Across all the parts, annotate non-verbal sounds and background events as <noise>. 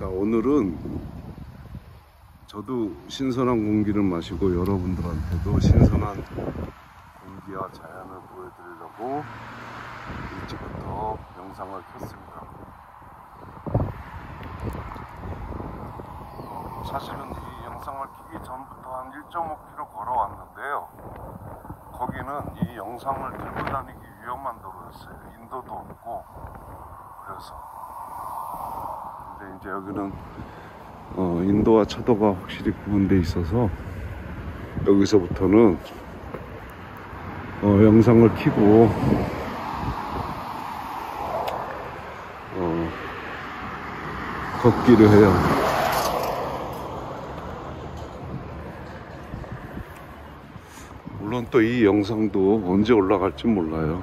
자, 오늘은 저도 신선한 공기를 마시고 여러분들한테도 신선한 공기와 자연을 보여드리려고 일찍부터 영상을 켰습니다. 어, 사실은 이 영상을 키기 전부터 한 1.5km 걸어왔는데요. 거기는 이 영상을 들고 다니기 위험한 도로였어요. 인도도 없고 그래서 이제 여기는 어, 인도와 차도가 확실히 구분돼 있어서 여기서부터는 어, 영상을 켜고 어, 걷기를 해요. 물론 또 이 영상도 언제 올라갈지 몰라요.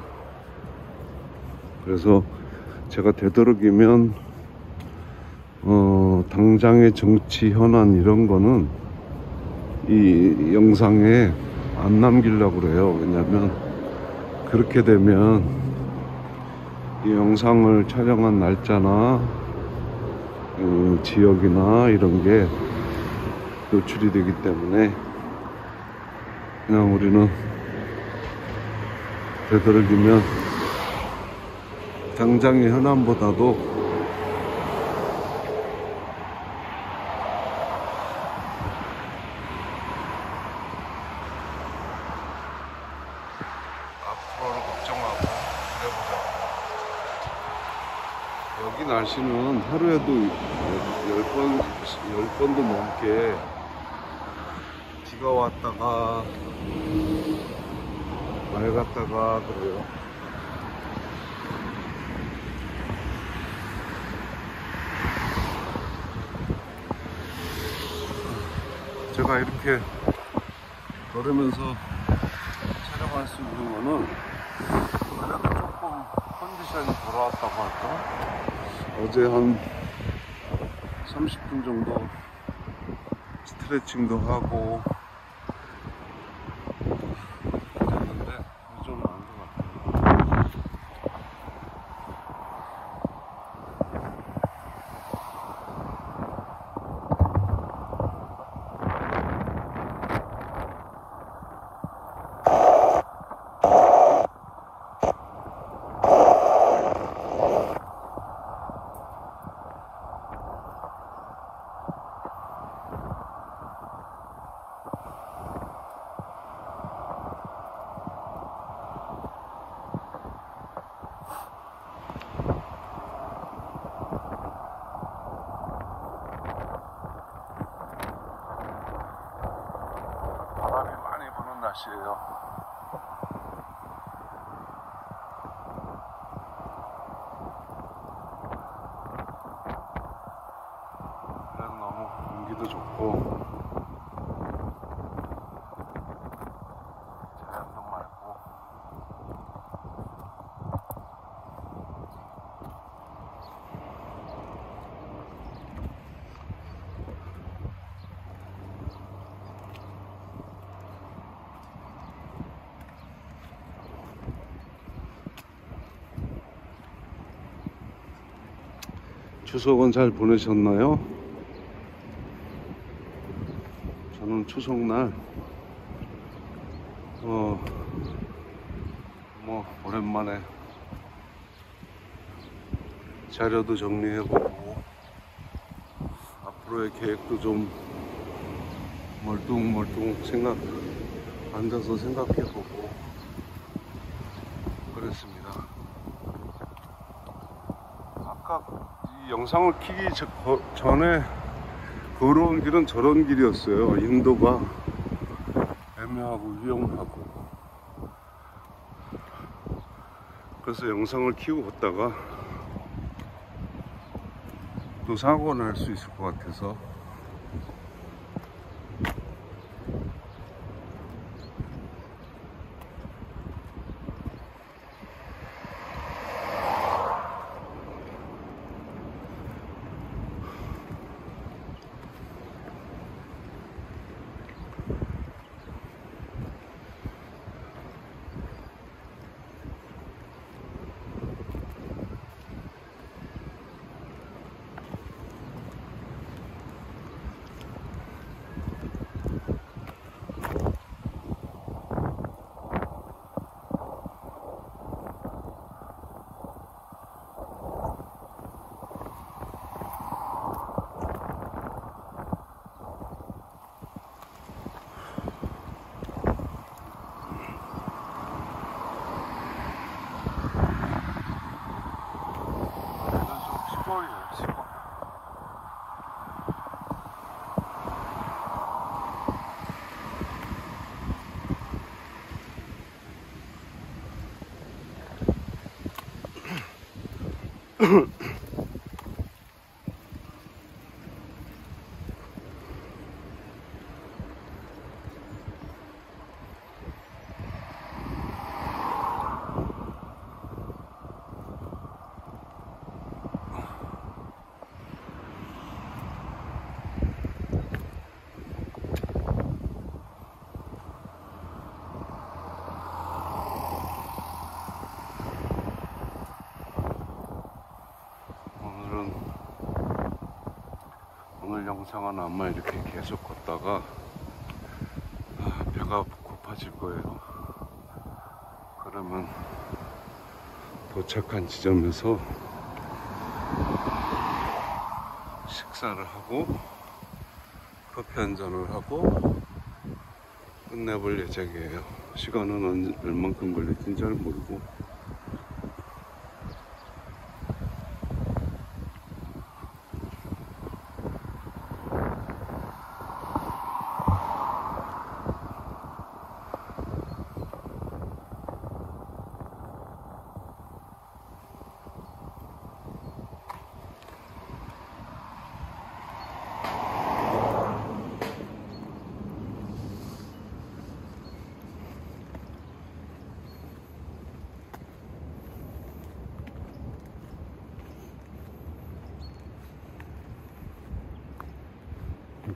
그래서 제가 되도록이면 어, 당장의 정치 현안 이런 거는 이 영상에 안 남기려고 그래요. 왜냐면 그렇게 되면 이 영상을 촬영한 날짜나 그 지역이나 이런 게 노출이 되기 때문에 그냥 우리는 되도록이면 당장의 현안보다도 앞으로를 걱정하고 그래보자. 여기 날씨는 하루에도 열 번, 열 번도 넘게 비가 왔다가 맑았다가 그래요. 제가 이렇게 걸으면서 촬영할 수 있는 거는 그래도 조금 컨디션이 돌아왔다고 할까? 어제 한 30분 정도 스트레칭도 하고 그랬는데 좀 나은 것 같아요. 바람이 많이 부는 날씨예요. 그래도 너무 공기도 좋고 자연도 맑고 추석은 잘 보내셨나요? 저는 추석날 어, 뭐 오랜만에 자료도 정리해보고 앞으로의 계획도 좀 멀뚱멀뚱 생각 앉아서 생각해보고 그랬습니다. 아까 이 영상을 키기 전에 걸어온 길은 저런 길이었어요. 인도가 애매하고 위험하고. 그래서 영상을 키고 걷다가 또 사고가 날수 있을 것 같아서 영상은 아마 이렇게 계속 걷다가 아, 배가 고파질 거예요. 그러면 도착한 지점에서 식사를 하고 커피 한 잔을 하고 끝내볼 예정이에요. 시간은 언- 얼만큼 걸릴지는 잘 모르고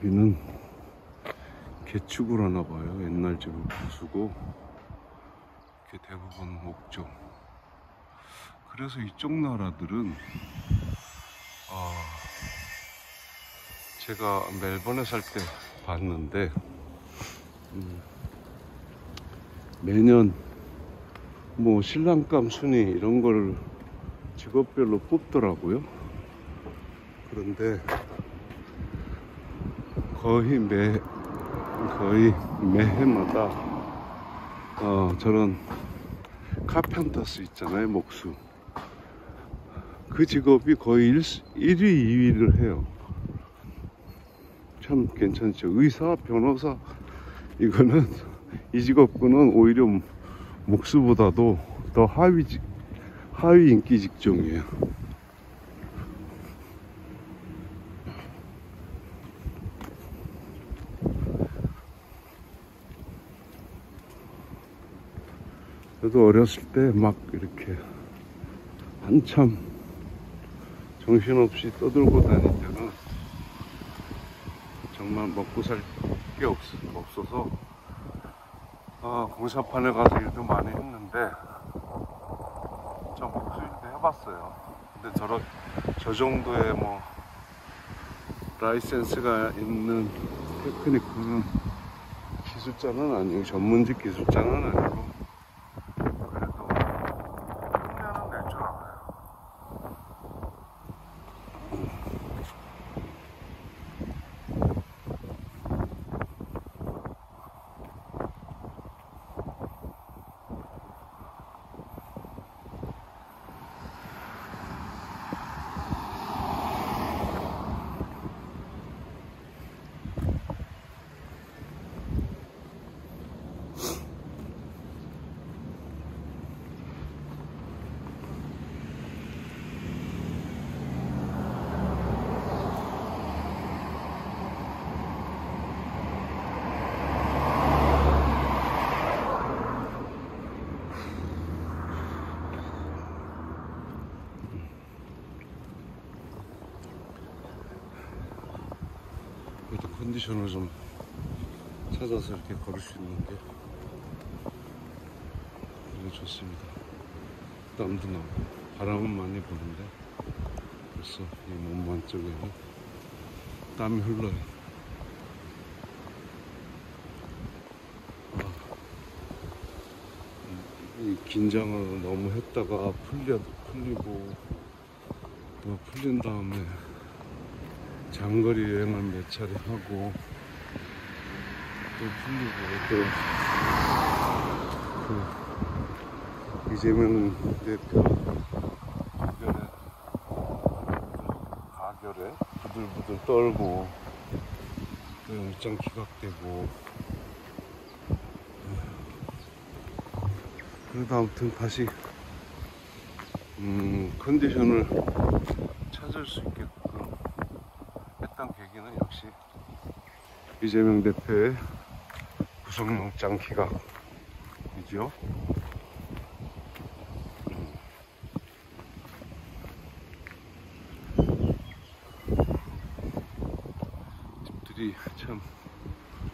여기는 개축을 하나 봐요. 옛날 집을 부수고 이렇게 대부분 목조. 그래서 이쪽 나라들은 아 제가 멜번에 살 때 봤는데 음, 매년 뭐 신랑감 순위 이런 거를 직업별로 뽑더라고요. 그런데 거의 매 거의 매해마다 어, 저런 카펜터스 있잖아요 목수. 그 직업이 거의 1, 1위 2위를 해요. 참 괜찮죠. 의사 변호사 이거는 이 직업군은 오히려 목수보다도 더 하위 직- 하위 인기 직종이에요 저도 어렸을 때 막 이렇게 한참 정신없이 떠들고 다닐 때는 정말 먹고 살 게 없어서 아, 공사판에 가서 일도 많이 했는데 저 목수일도 해봤어요. 근데 저런 저 정도의 뭐 라이센스가 있는 테크니크는 기술자는 아니고 전문직 기술자는 아니고 컨디션을 좀 찾아서 이렇게 걸을 수 있는 게 되게 좋습니다. 땀도 나고 바람은 많이 부는데 벌써 이몸 안쪽에는 땀이 흘러요. 아, 이 긴장을 너무 했다가 풀려 풀리고 또 풀린 다음에 장거리 여행을 몇 차례 하고 또 풀리고 또그 이재명 대표 주변에 이결에 부들부들 떨고 또 영장 기각되고 그래도 아무튼 다시 음, 컨디션을 찾을 수 계기는 역시 이재명 대표의 구속영장 기각이죠. 집들이 참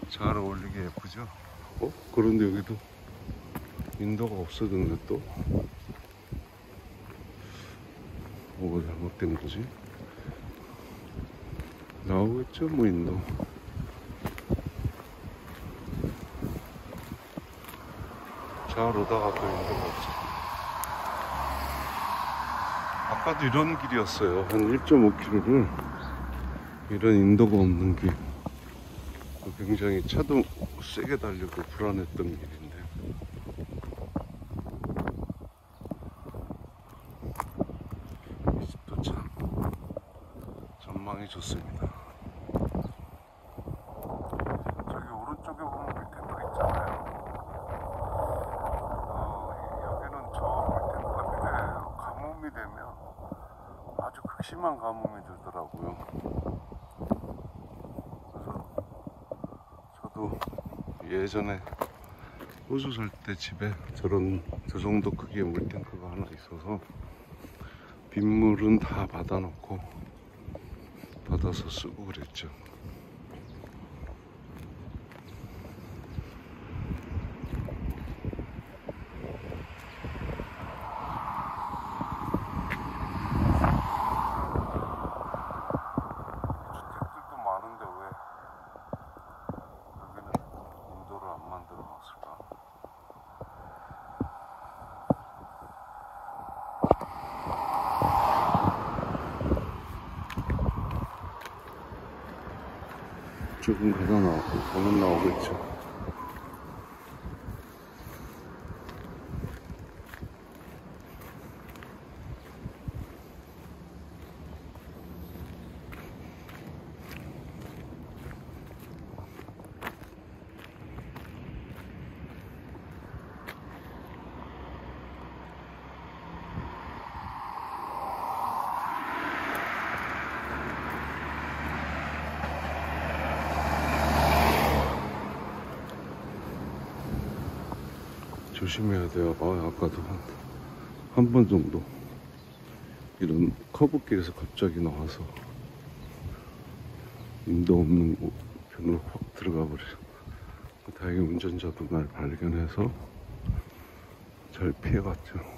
잘 어울리게 예쁘죠? 어? 그런데 여기도 인도가 없어졌네 또 뭐가 잘못된 거지? 나오겠죠 뭐 인도. 잘 오다가 또 인도가 없어 아까도 이런 길이었어요. 한 1.5km를 이런 인도가 없는 길. 굉장히 차도 세게 달리고 불안했던 이 집도 참 전망이 좋습니다 저기 오른쪽에 보면 밑에 또 있잖아요 어, 여기는 저 밑에 끝에 가뭄이 되면 아주 극심한 가뭄이 들더라고요 저도 예전에 호주 살때 집에 저런 저 정도 크기의 물탱크가 하나 있어서 빗물은 다 받아놓고 받아서 쓰고 그랬죠. 주택들도 많은데 왜 여기는 인도를 안 만들어 놨을까? 조금 가다 나오고 가면 나오겠죠. 조심해야 돼요. 아, 아까도 한 번 정도 이런 커브길에서 갑자기 나와서 인도 없는 곳 편으로 확 들어가 버려. 다행히 운전자도 날 발견해서 잘 피해갔죠.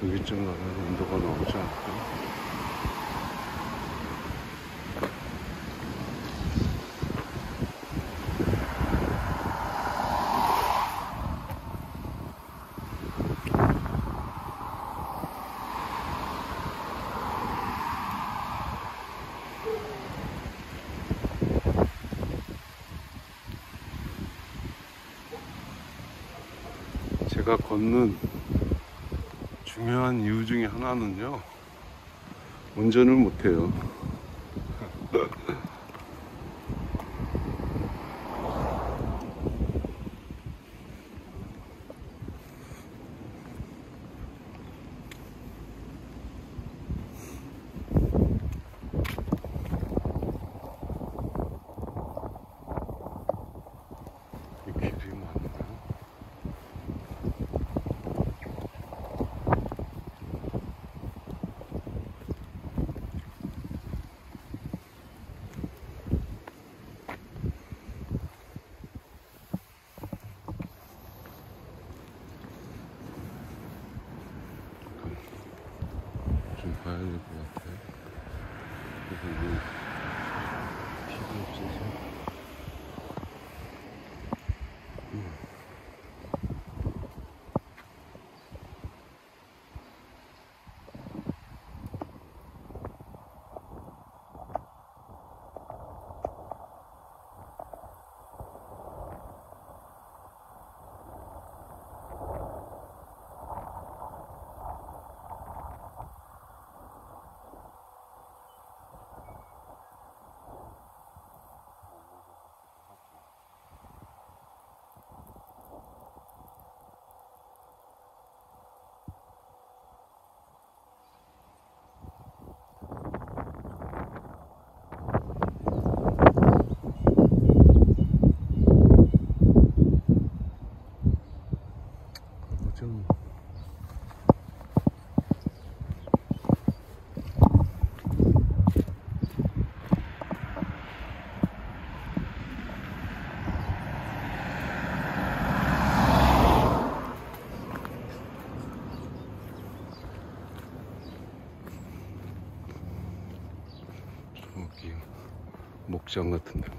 저기쯤 가면 인도가 나오지 않을까? 제가 걷는 중요한 이유 중에 하나는요 운전을 못해요 목장 같은 데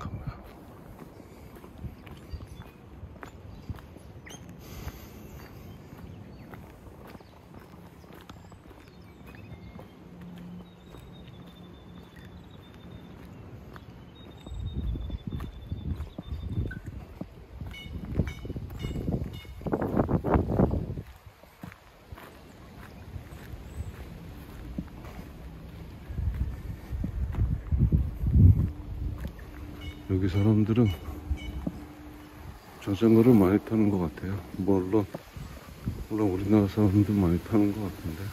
사람들은 자전거를 많이 타는 것 같아요. 물론, 물론 우리나라 사람도 많이 타는 것 같은데.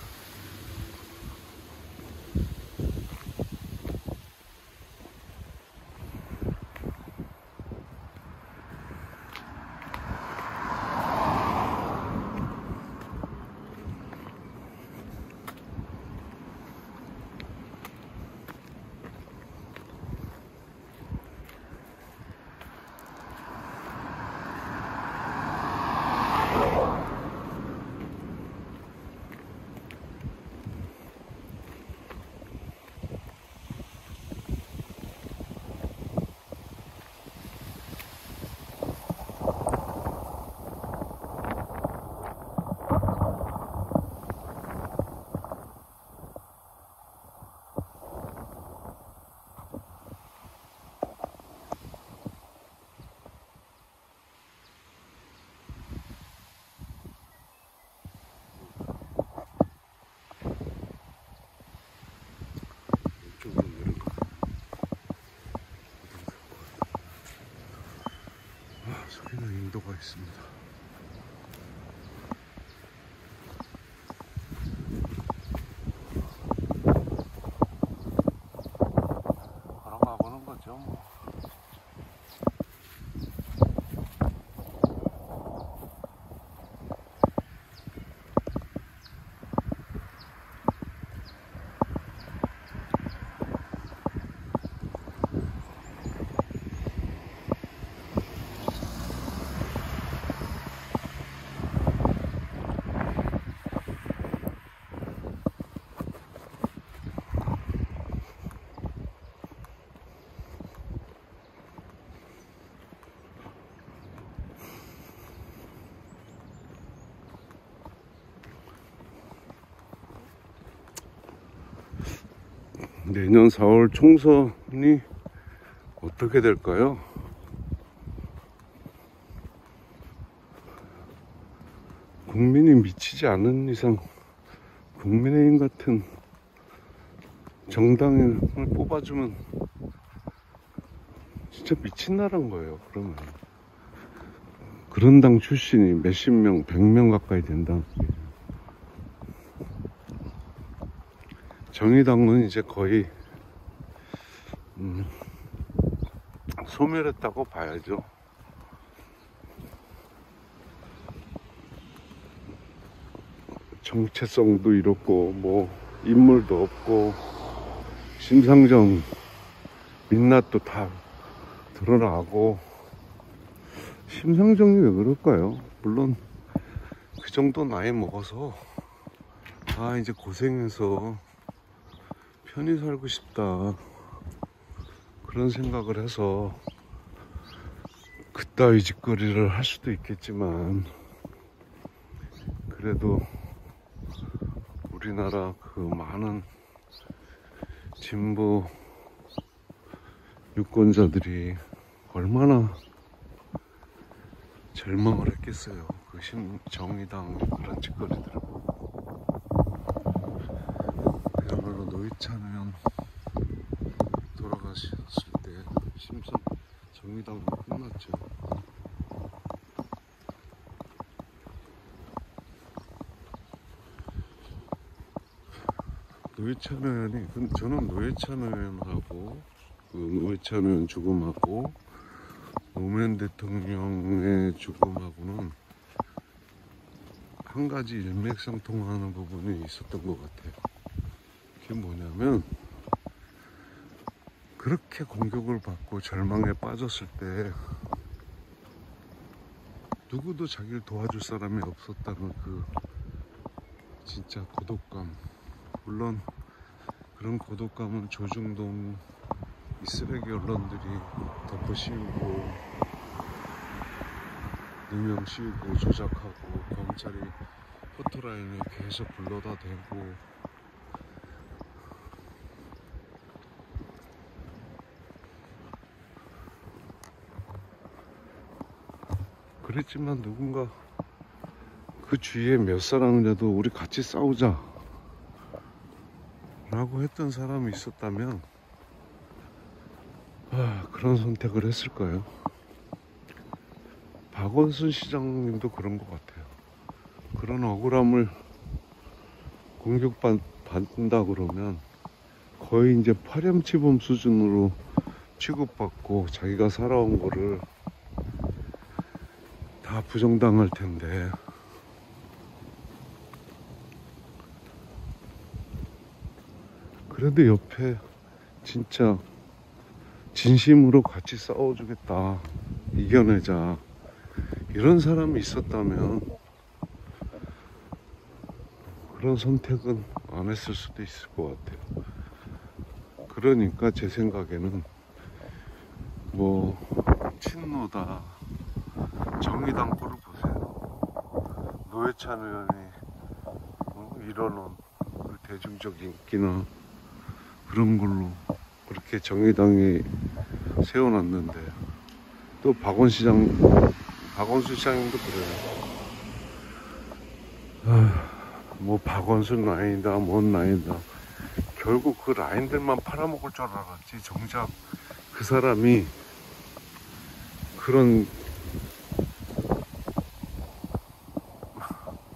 이쪽으로 내려가. 아, 인도가 있습니다. 걸어가 보는 거죠, 뭐. 내년 4월 총선이 어떻게 될까요? 국민이 미치지 않은 이상 국민의힘 같은 정당을 뽑아주면 진짜 미친 나라인 거예요. 그러면 그런 당 출신이 몇십 명, 백 명 가까이 된다는 얘기예요. 정의당은 이제 거의 음, 소멸했다고 봐야죠. 정체성도 잃었고 뭐 인물도 없고 심상정 민낯도 다 드러나고 심상정이 왜 그럴까요? 물론 그 정도 나이 먹어서 아 이제 고생해서 편히 살고 싶다 그런 생각을 해서 그따위 짓거리를 할 수도 있겠지만 그래도 우리나라 그 많은 진보 유권자들이 얼마나 절망을 했겠어요. 그 신, 정의당 그런 짓거리들을 보고. 그야말로 노회찬 의원 돌아가셨을 때 심선 정의당은 끝났죠. 노회찬 의원이 근- 저는 노회찬 의원하고 그 노회찬 의원 죽음하고 노무현 대통령의 죽음하고는 한 가지 일맥상통하는 부분이 있었던 것 같아요. 그게 뭐냐면 그렇게 공격을 받고 절망에 빠졌을 때 누구도 자기를 도와줄 사람이 없었다는 그 진짜 고독감. 물론 그런 고독감은 조중동 이 쓰레기 언론들이 덮어 씌우고 누명 씌우고 조작하고 검찰이 포토라인에 계속 불러다 대고 그랬지만 누군가 그 주위에 몇 사람이라도 우리 같이 싸우자 라고 했던 사람이 있었다면 아, 그런 선택을 했을까요? 박원순 시장님도 그런 것 같아요. 그런 억울함을 공격받는다 그러면 거의 이제 파렴치범 수준으로 취급받고 자기가 살아온 거를 다 부정당할 텐데 그래도 옆에 진짜 진심으로 같이 싸워주겠다 이겨내자 이런 사람이 있었다면 그런 선택은 안 했을 수도 있을 것 같아요. 그러니까 제 생각에는 뭐 친노다 정의당 꼴을 보세요. 노회찬 의원이 어, 이뤄놓은 그 대중적 인기나 그런 걸로 그렇게 정의당이 세워놨는데 또 박원 시장 박원순 시장님도 그래요. 아, 뭐 박원순 라인이다, 뭔 라인이다. 결국 그 라인들만 팔아먹을 줄 알았지. 정작 그 사람이 그런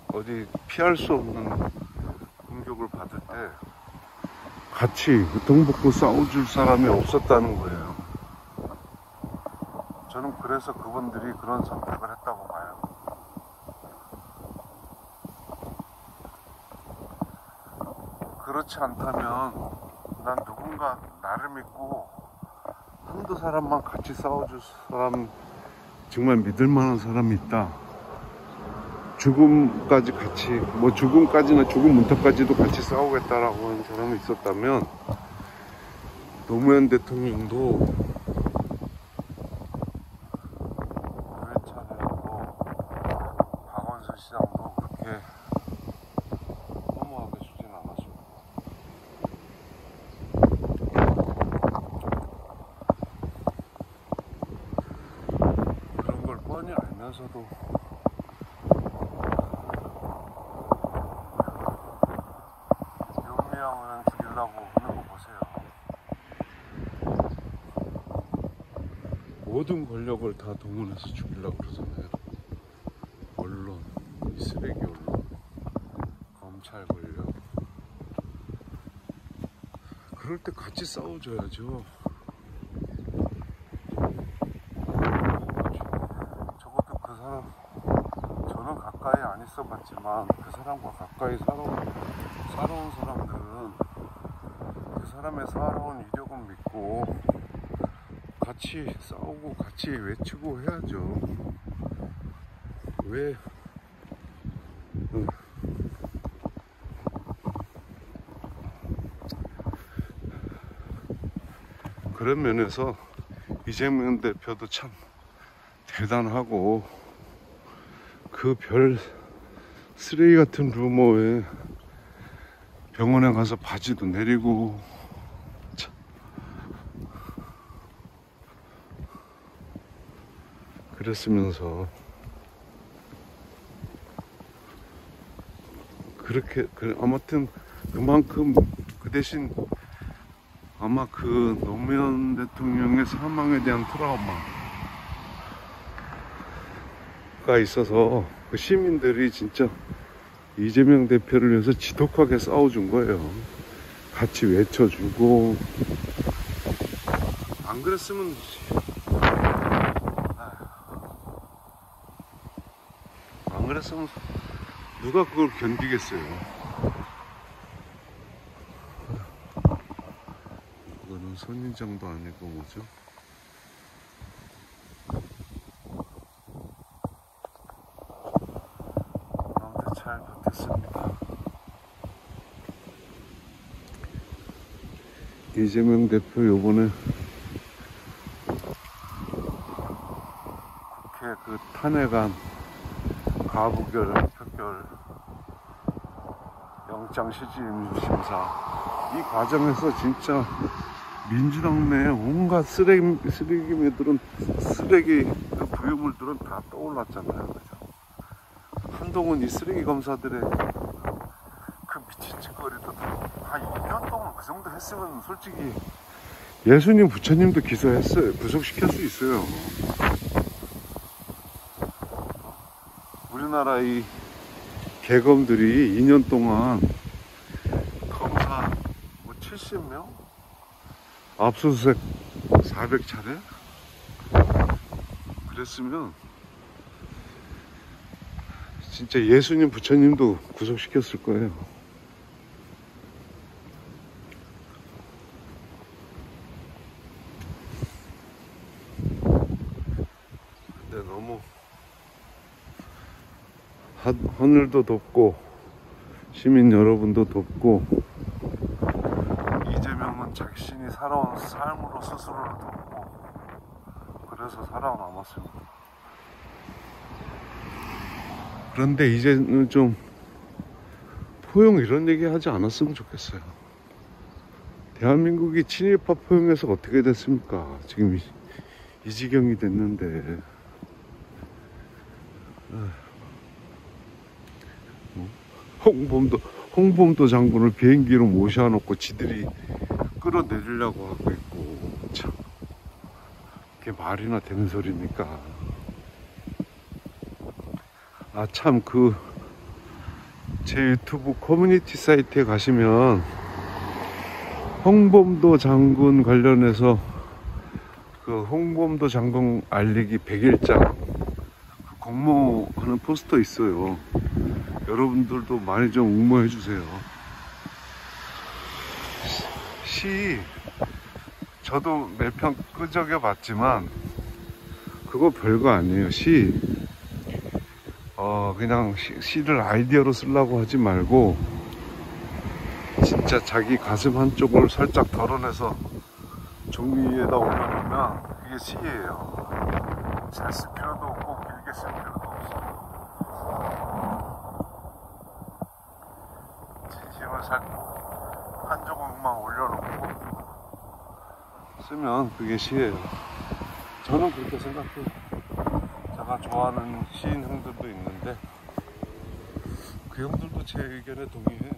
어디 피할 수 없는 공격을 받을 때 같이 동복고 싸워줄 사람이 없었다는 거예요. 저는 그래서 그분들이 그런 선택을 했다고 봐요. 그렇지 않다면 난 누군가 나를 믿고 한두 사람만 같이 싸워줄 사람 정말 믿을 만한 사람이 있다. 죽음까지 같이 뭐 죽음까지나 죽음 문턱까지도 같이 싸우겠다라고 하는 사람이 있었다면 노무현 대통령도 노회찬이라고 박원순 시장도 그렇게 허무하게 주진 않았을 거예요. 그런 걸 뻔히 알면서도 윤미향은 죽이려고 하는 거 보세요. 모든 권력을 다 동원해서 죽이려고 그러잖아요. 언론, 이 쓰레기 언론, 검찰 권력. 그럴 때 같이 싸워줘야죠. 적어도 그 사람, 저는 가까이 안 있어 봤지만 그 사람과 가까이 살아온, 살아온 사람들은 그 사람의 살아온 이력은 믿고 같이 싸우고 같이 외치고 해야죠. 왜? 어. 그런 면에서 이재명 대표도 참 대단하고 그 별 쓰레기 같은 루머에 병원에 가서 바지도 내리고 그랬으면서 그렇게 그 아무튼 그만큼 그 대신 아마 그 노무현 대통령의 사망에 대한 트라우마가 있어서 그 시민들이 진짜 이재명 대표를 위해서 지독하게 싸워준 거예요. 같이 외쳐주고 안 그랬으면 안 그랬으면 누가 그걸 견디겠어요. 이거는 선인장도 아니고 뭐죠? 아무튼 잘 버텼습니다. 이재명 대표 요번에 국회 그 탄핵안 가부결 표결 영장 시진 심사 이 과정에서 진짜 민주당 내 온갖 쓰레기 쓰레기들은 쓰레기 그 부유물들은 다 떠올랐잖아요. 그죠? 한동훈 이 쓰레기 검사들의 그 미친 짓거리도 한 2년 동안 그 정도 했으면 솔직히 예수님 부처님도 기소했어요. 구속시킬 수 있어요. 우리나라 이 개검들이 2년 동안 검사 뭐 70명? 압수수색 400차례? 그랬으면 진짜 예수님 부처님도 구속시켰을 거예요. 근데 너무 하, 하늘도 덥고 시민 여러분도 덥고 이재명은 자신이 살아온 삶으로 스스로를 돕고 그래서 살아남았습니다. 그런데 이제는 좀 포용 이런 얘기 하지 않았으면 좋겠어요. 대한민국이 친일파 포용해서 어떻게 됐습니까? 지금 이, 이 지경이 됐는데 홍범도 홍범도 장군을 비행기로 모셔놓고 지들이 끌어내리려고 하고 있고 참 그게 말이나 되는 소리입니까? 아 참 그 제 유튜브 커뮤니티 사이트에 가시면 홍범도 장군 관련해서 그 홍범도 장군 알리기 100일장 그 공모하는 포스터 있어요. 여러분들도 많이 좀 응모해 주세요. 시 저도 몇 편 끄적여 봤지만 그거 별거 아니에요. 시 어, 그냥 시, 시를 아이디어로 쓰려고 하지 말고 진짜 자기 가슴 한쪽을 살짝 덜어내서 종이 위에다 올려놓으면 그게 시예요. 잘쓸 필요도 없고 길게 쓸 필요도 없어. 진심을 살고 한 조각만 올려놓고 쓰면 그게 시예요. 저는 그렇게 생각해요. 제가 좋아하는 시인 형들도 있는데 그 형들도 제 의견에 동의해요.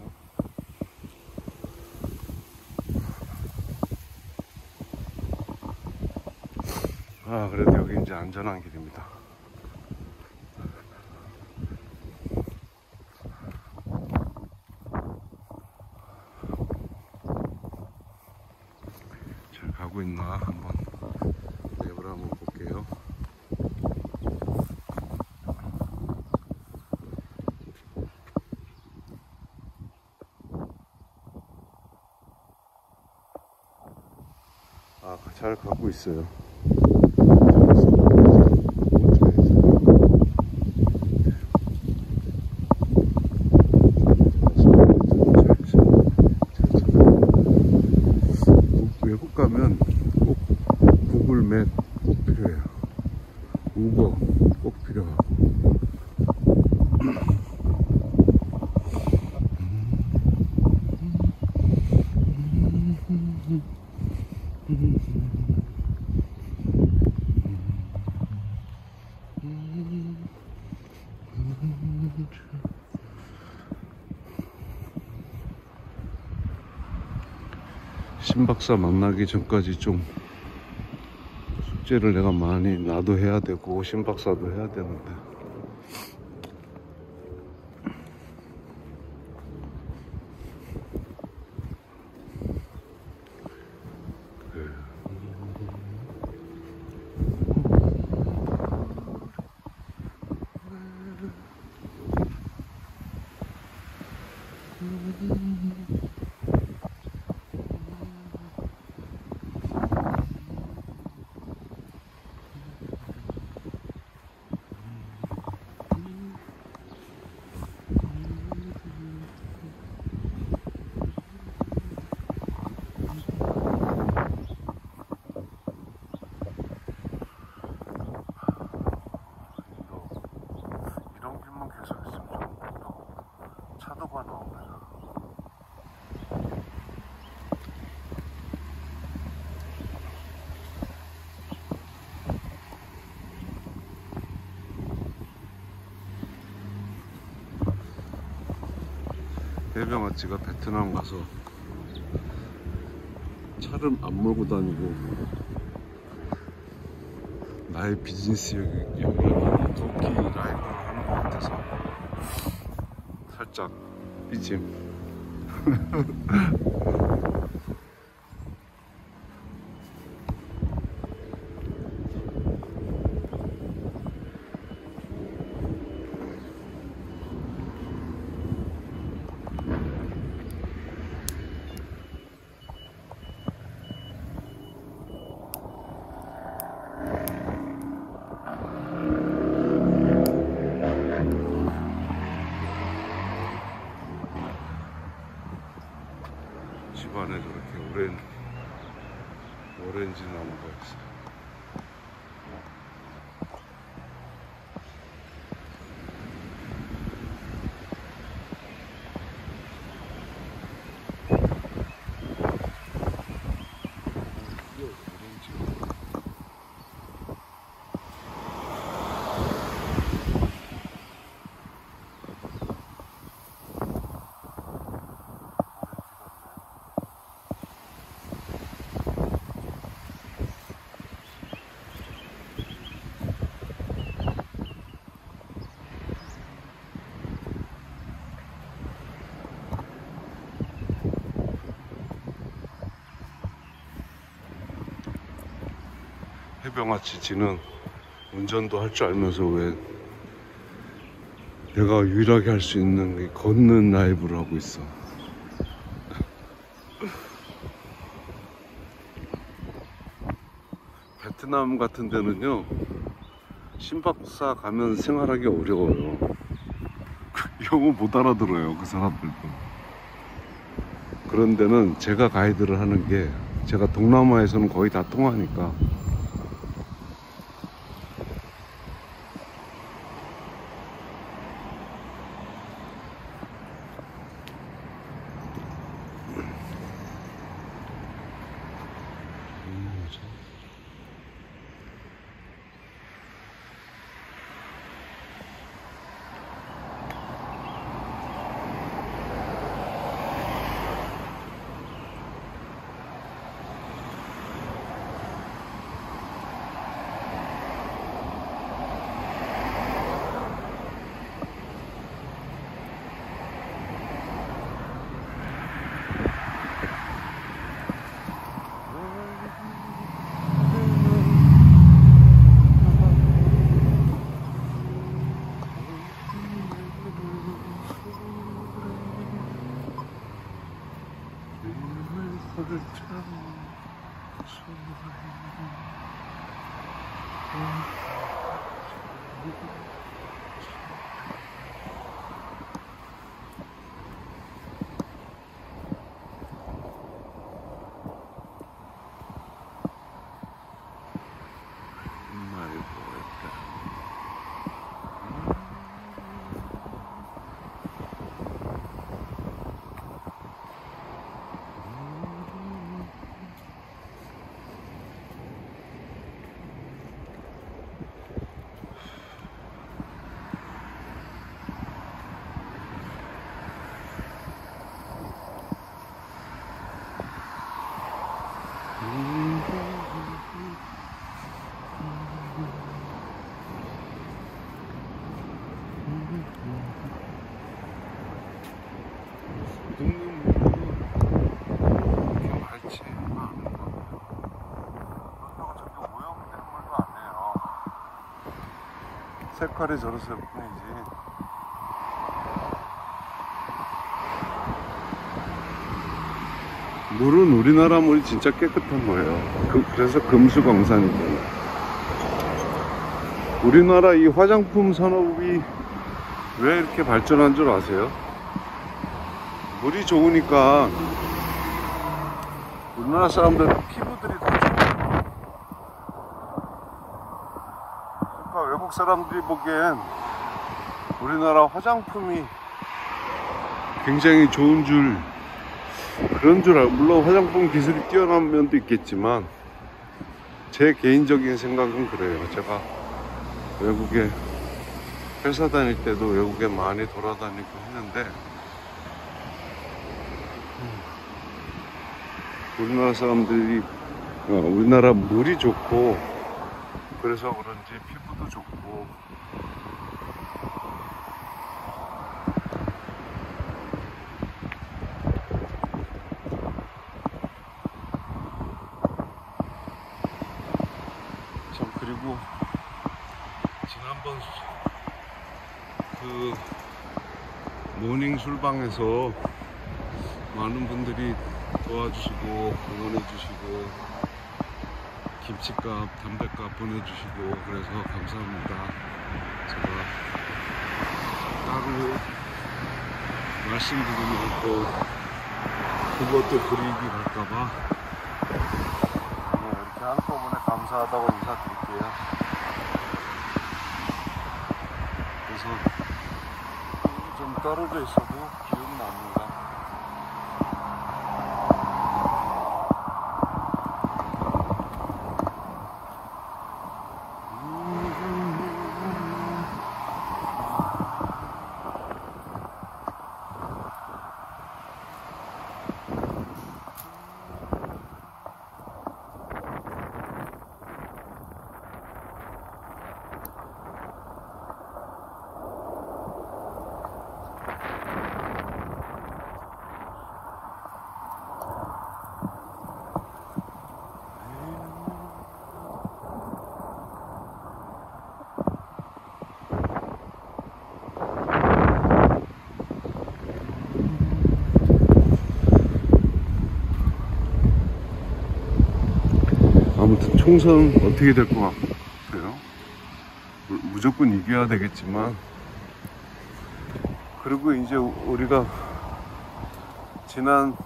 아 그래도 여기 이제 안전한 길입니다. 잘 가고 있나 한번 맵을 한번 볼게요. 아, 잘 가고 있어요. 외국 가면 꼭 구글 맵 꼭 필요해요. 우버 꼭 필요하고. 신박사 만나기 전까지 좀 숙제를 내가 많이 나도 해야 되고 신박사도 해야 되는데 그래. 또 이런 길만 계속 있으면 좋은데 또 차도가 나오네요. 해병아찌가 베트남 가서 차를 안 몰고 다니고 나의 비즈니스 영- 영역이 터키 라이브를 하는 것 같아서 살짝 삐짐 <laughs> 집안에 저렇게 오렌 오렌지 나무가 있어요. 이게 오렌지가 해병아치 지는 운전도 할 줄 알면서 왜 내가 유일하게 할 수 있는 게 걷는 라이브를 하고 있어. <laughs> 베트남 같은 데는요, 신박사 가면 생활하기 어려워요. <laughs> 영어 못 알아들어요, 그 사람들도. 그런 데는 제가 가이드를 하는 게 제가 동남아에서는 거의 다 통하니까 색깔이 저랬을 뿐이지. 물은 우리나라 물이 진짜 깨끗한 거예요. 그, 래서 금수광산이잖아요. 우리나라 이 화장품 산업이 왜 이렇게 발전한 줄 아세요? 물이 좋으니까 우리나라 사람들 피부들이 다 좋아요. 외국 사람들이 보기엔 우리나라 화장품이 굉장히 좋은 줄 그런 줄 알, 물론 화장품 기술이 뛰어난 면도 있겠지만 제 개인적인 생각은 그래요. 제가 외국에 회사 다닐 때도 외국에 많이 돌아다니고 했는데 우리나라 사람들이 어, 우리나라 물이 좋고 그래서 그런지 피부도 좋고 참 그리고 지난번 그 모닝 술방에서 많은 분들이 도와주시고 응원해 주시고 김치값 담배값 보내주시고 그래서 감사합니다. 제가 따로 말씀드리면 또 그것도 불이익이 갈까봐. 그냥 이렇게 한꺼번에 감사하다고 인사드릴게요. 그래서 좀 떨어져 있어도 기운 납니다 아무튼 총선 어떻게 될 것 같아요? 무- 무조건 이겨야 되겠지만 그리고 이제 우리가 지난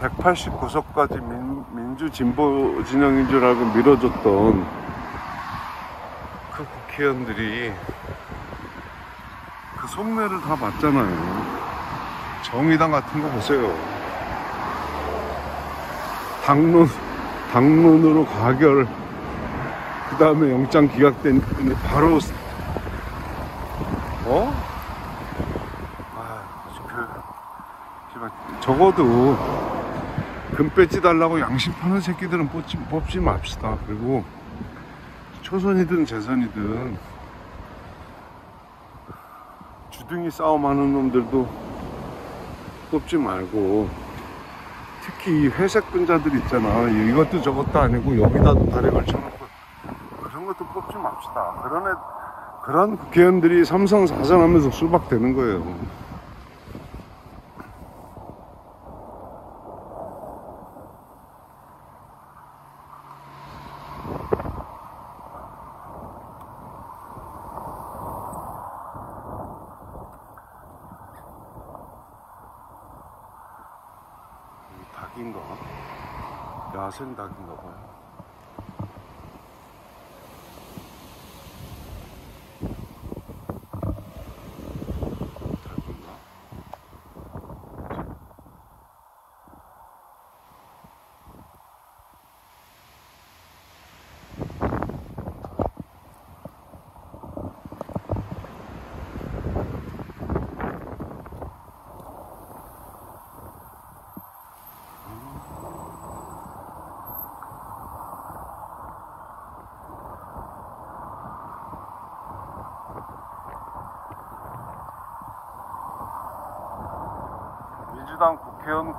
189석까지 민, 민주 진보 진영인 줄 알고 밀어줬던 그 국회의원들이 그 속내를 다 봤잖아요. 정의당 같은 거 보세요. 당론 당론으로 가결 그 다음에 영장 기각된 바로 어? 아, 그, 제발 적어도 금배지 달라고 양심 파는 새끼들은 뽑지, 뽑지 맙시다. 그리고 초선이든 재선이든 주둥이 싸움하는 놈들도 뽑지 말고 특히 이 회색 분자들 있잖아. 이것도 저것도 아니고 여기다도 다리 걸쳐놓고 그런 것도 뽑지 맙시다. 그런 애, 그런 국회의원들이 삼성 사정하면서 수박되는 거예요.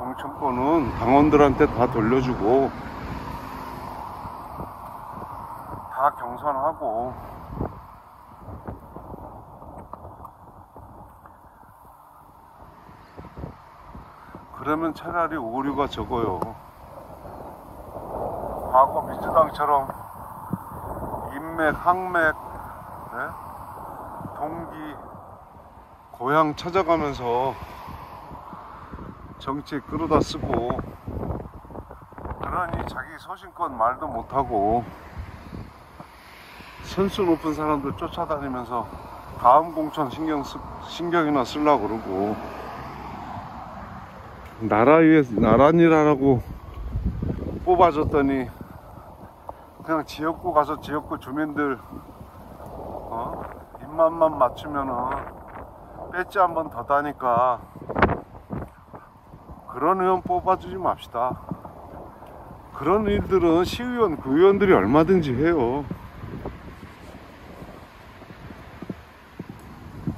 당첨권은 당원들한테 다 돌려주고 다 경선하고 그러면 차라리 오류가 적어요 과거 민주당처럼 인맥, 항맥, 네? 동기, 고향 찾아가면서 정치에 끌어다 쓰고 그러니 자기 소신껏 말도 못하고 선수 높은 사람들 쫓아다니면서 다음 공천 신경 쓰, 신경이나 쓰려고 그러고 나라 위해 나란일하라고 뽑아줬더니 그냥 지역구 가서 지역구 주민들 어? 입맛만 맞추면은 배지 한 번더 다니까 그런 의원 뽑아주지 맙시다. 그런 일들은 시의원, 구의원들이 얼마든지 해요.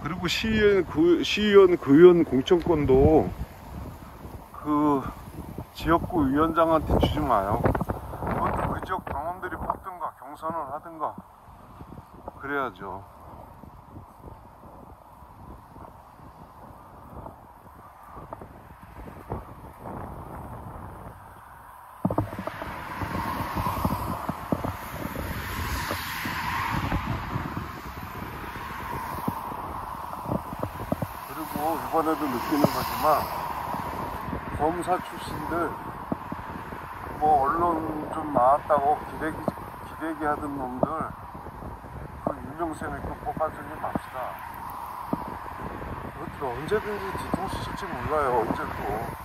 그리고 시의원, 구, 시의원, 구의원 공천권도 그 지역구 위원장한테 주지 마요. 그것도 그 지역 당원들이 뽑든가 경선을 하든가 그래야죠. 그리고 이번에도 느끼는 거지만 검사 출신들 뭐 언론 좀 나왔다고 기대기 기대기 하던 놈들 그 윤영세 믿고 뽑아주지 맙시다. 언제든지 뒤통수 칠지 몰라요. 언제 또.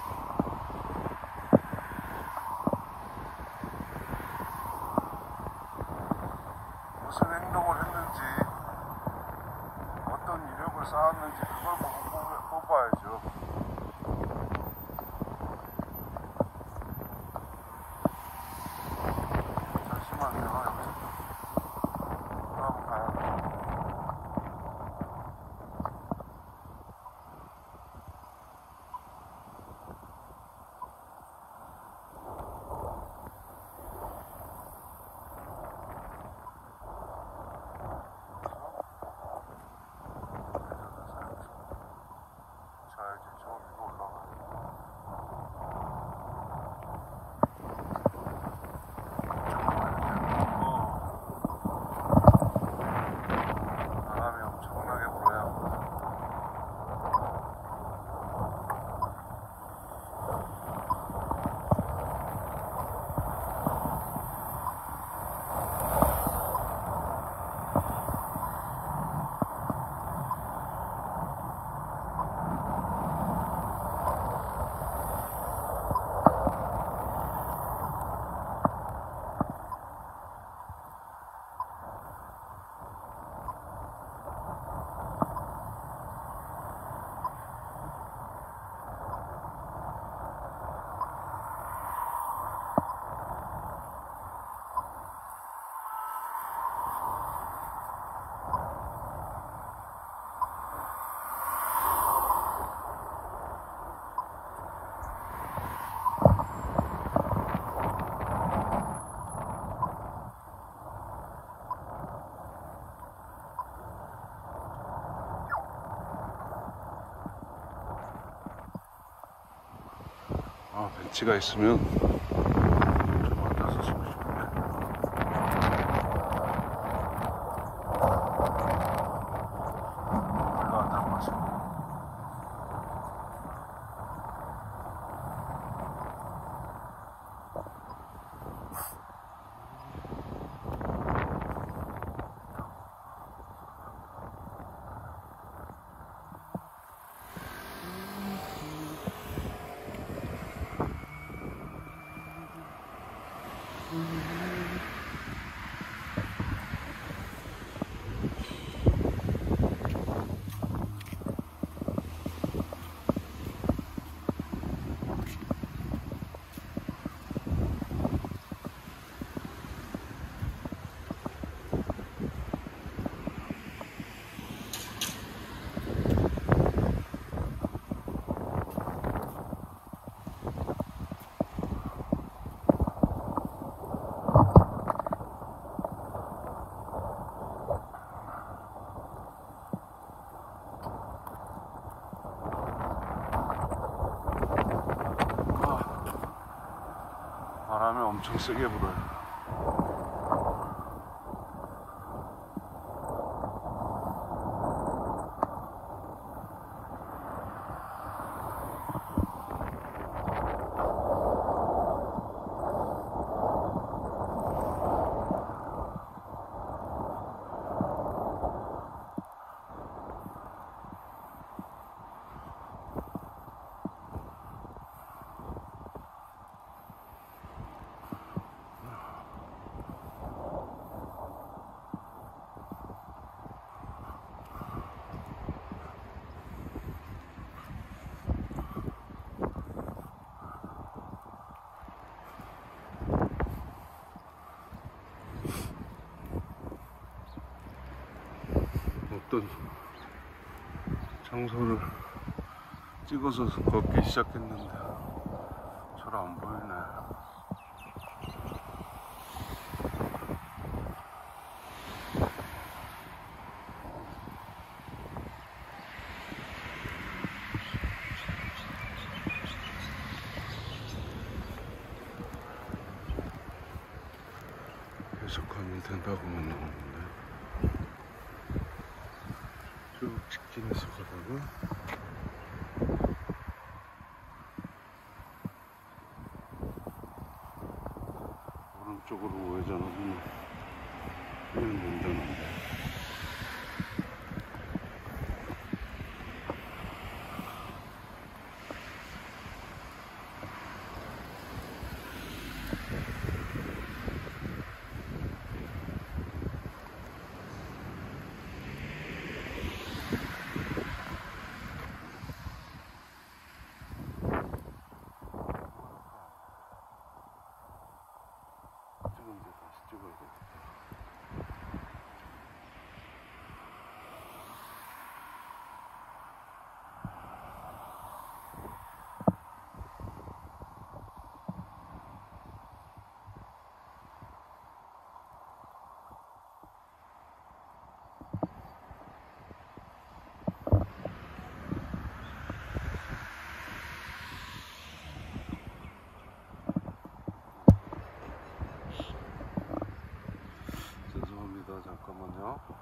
아 벤치가 있으면 바람이 엄청 세게 불어요. 찍어서 걷기 시작했는데. no?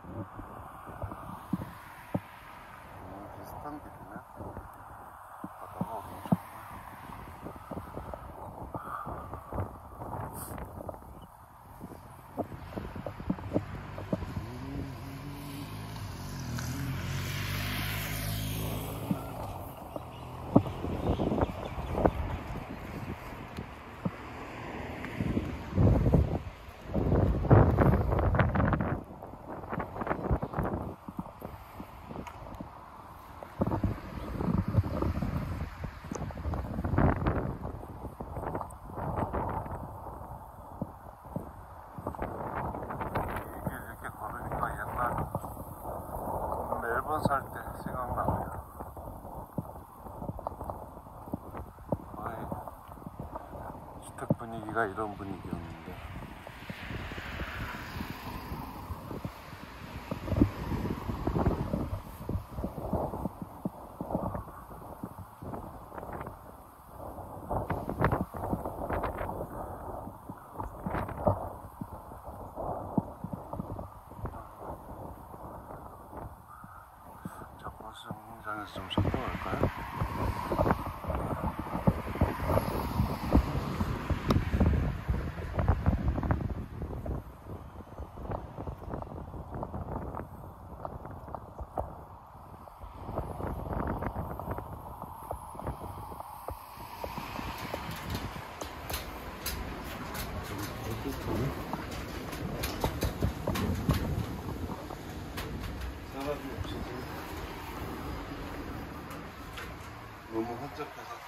제가 이런 분위기였는데. 자꾸 수영장에서 좀 muchas cosas.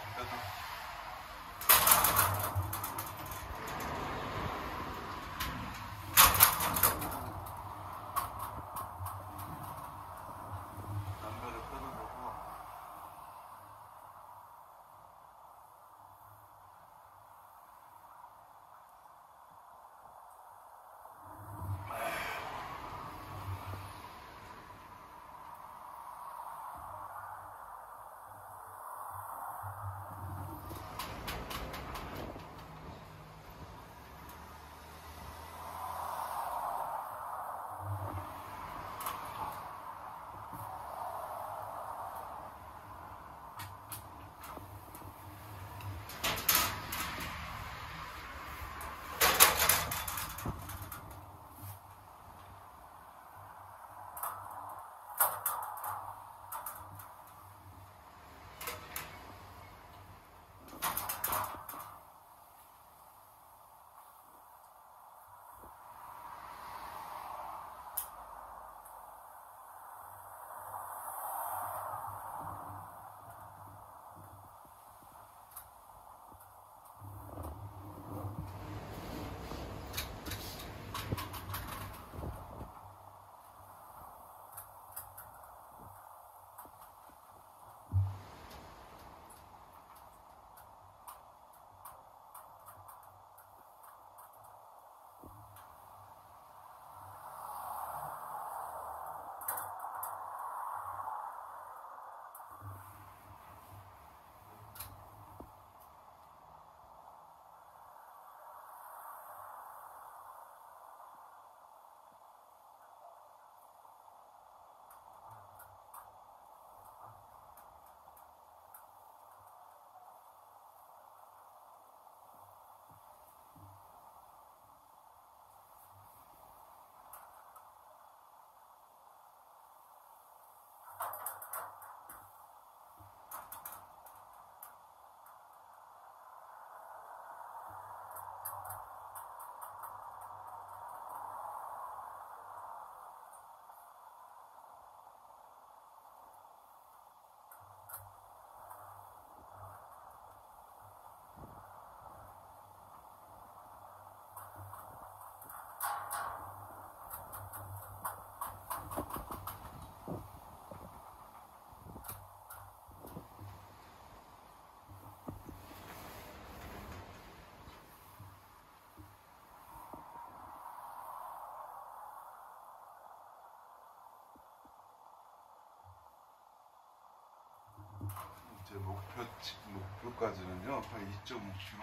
목표 목표까지는요 한 2.5km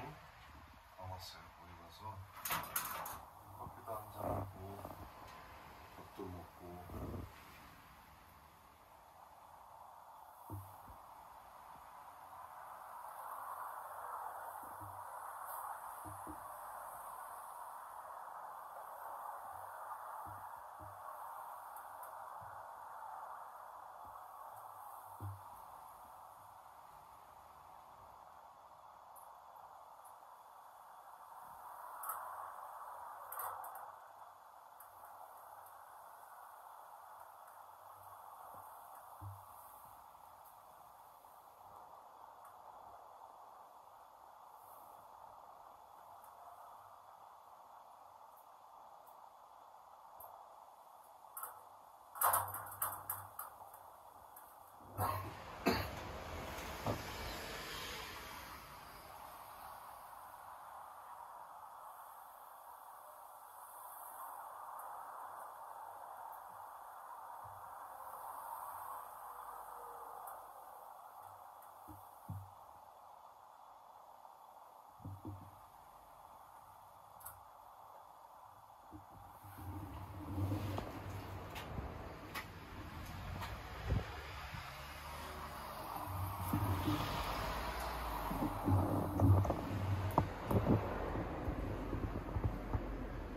남았어요. 거기 가서 커피도 한잔 하고 밥도 먹고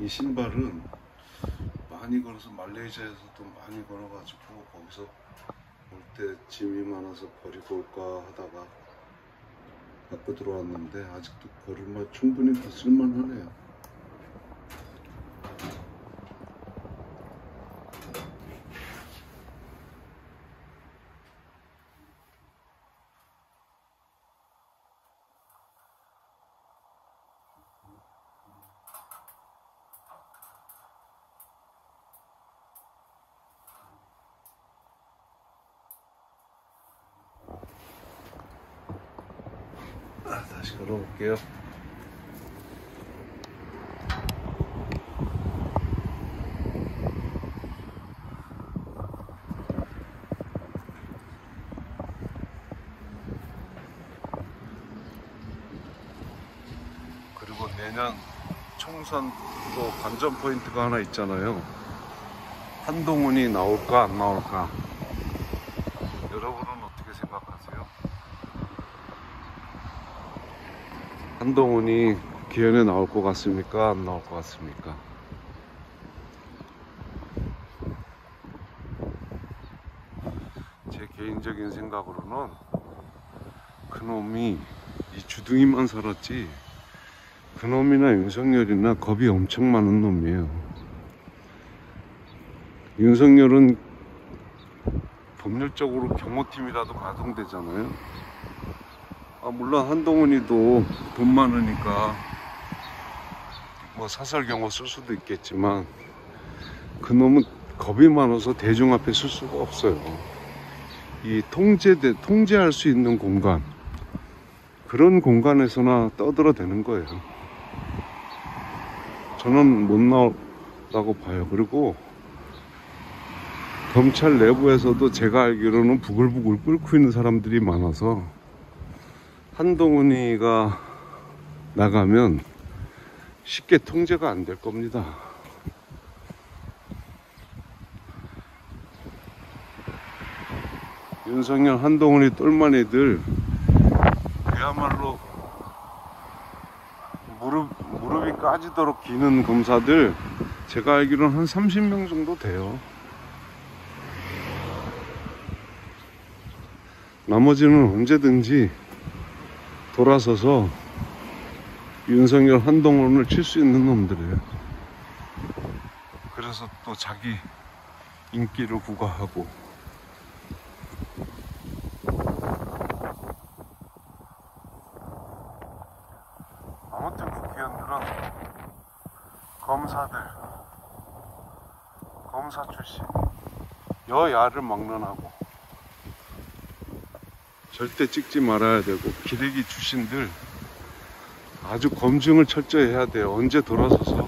이 신발은 많이 걸어서 말레이시아에서도 많이 걸어가지고 거기서 올 때 짐이 많아서 버리고 올까 하다가 갖고 들어왔는데 아직도 걸을만 충분히 쓸만하네요. 아, 다시 걸어 볼게요. 그리고 내년 총선 또 관전 포인트가 하나 있잖아요. 한동훈이 나올까 안 나올까? 여러분은 어떻게 생각하세요? 한동훈이 기현에 나올 것 같습니까? 안 나올 것 같습니까? 제 개인적인 생각으로는 그놈이 이 주둥이만 살았지 그놈이나 윤석열이나 겁이 엄청 많은 놈이에요. 윤석열은 법률적으로 경호팀이라도 가동되잖아요. 아, 물론 한동훈이도 돈 많으니까 뭐 사설 경호 쓸 수도 있겠지만 그놈은 겁이 많아서 대중 앞에 쓸 수가 없어요. 이 통제돼 통제할 수 있는 공간 그런 공간에서나 떠들어대는 거예요. 저는 못 나오다고 봐요. 그리고 검찰 내부에서도 제가 알기로는 부글부글 끓고 있는 사람들이 많아서 한동훈이가 나가면 쉽게 통제가 안 될 겁니다. 윤석열, 한동훈이 똘마니들 그야말로 무릎, 무릎이 까지도록 기는 검사들 제가 알기로는 한 30명 정도 돼요. 나머지는 언제든지 돌아서서 윤석열 한동훈을 칠 수 있는 놈들이에요. 그래서 또 자기 인기를 부과하고 아무튼 국회의원들은 검사들 검사 출신 여야를 막론하고 절대 찍지 말아야 되고 기레기 출신들 아주 검증을 철저히 해야 돼요. 언제 돌아서서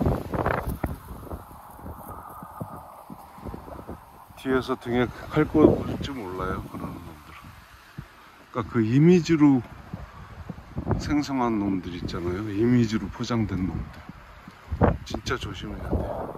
뒤에서 등에 칼 꽂을지 몰라요. 그런 놈들. 그러니까 그 이미지로 생성한 놈들 있잖아요. 이미지로 포장된 놈들. 진짜 조심해야 돼.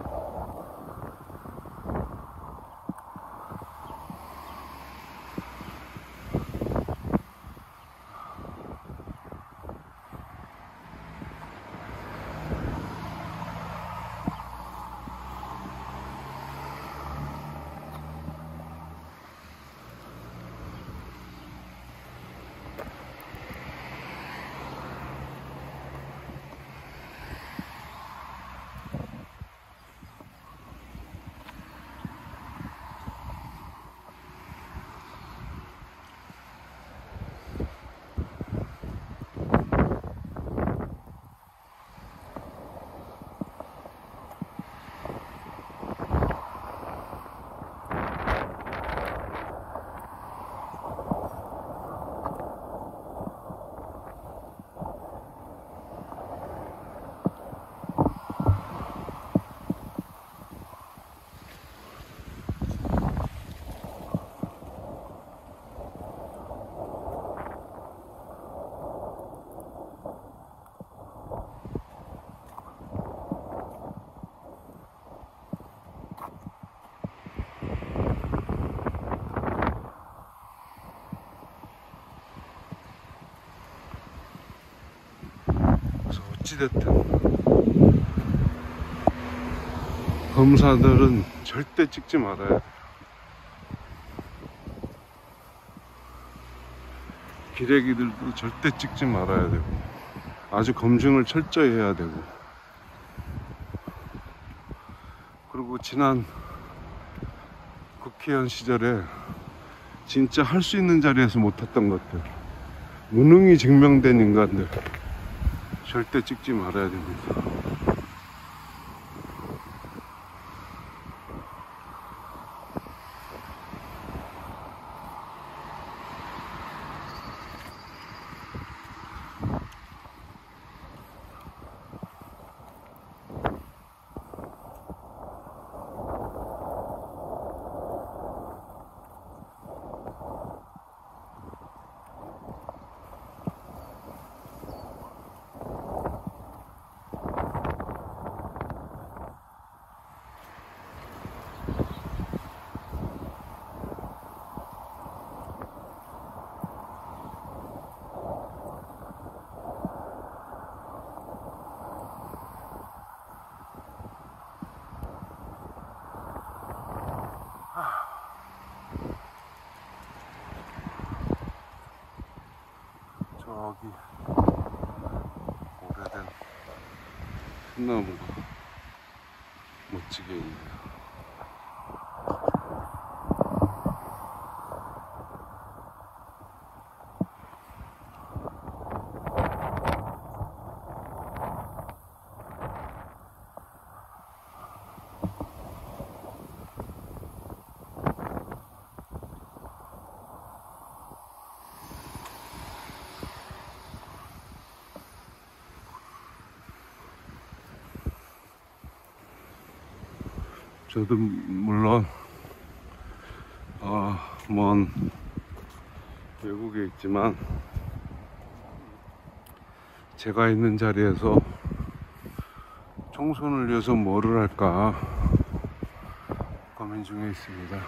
그래서 어찌됐든 검사들은 절대 찍지 말아야 돼요. 기레기들도 절대 찍지 말아야 되고 아주 검증을 철저히 해야 되고. 그리고 지난 국회의원 시절에 진짜 할 수 있는 자리에서 못했던 것들. 무능이 증명된 인간들 절대 찍지 말아야 됩니다. 저기 오래된 흰나무가 멋지게 있네요. 저도 물론 어, 먼 외국에 있지만 제가 있는 자리에서 총선을 위해서 뭐를 할까 고민 중에 있습니다.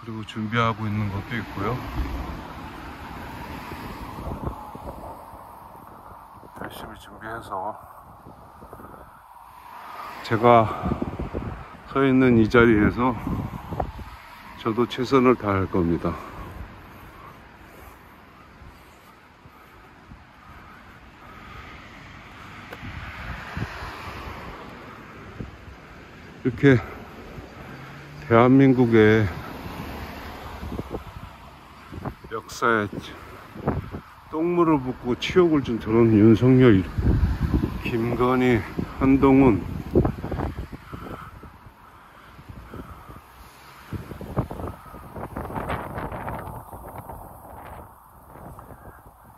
그리고 준비하고 있는 것도 있고요. 준비해서 제가 서 있는 이 자리에서 저도 최선을 다할 겁니다. 이렇게 대한민국의 역사에 똥물을 붓고 치욕을 준 저런 윤석열, 김건희, 한동훈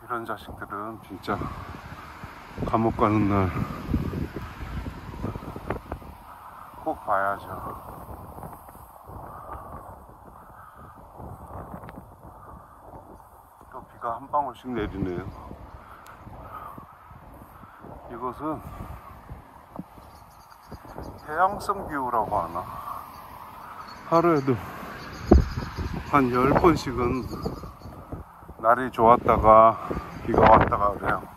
이런 자식들은 진짜 감옥 가는 날 꼭 봐야죠. 또 비가 한 방울씩 내리네요. 곳은 해양성 뷰라고 하나? 하루에도 한 10번씩은 날이 좋았다가 비가 왔다가 그래요.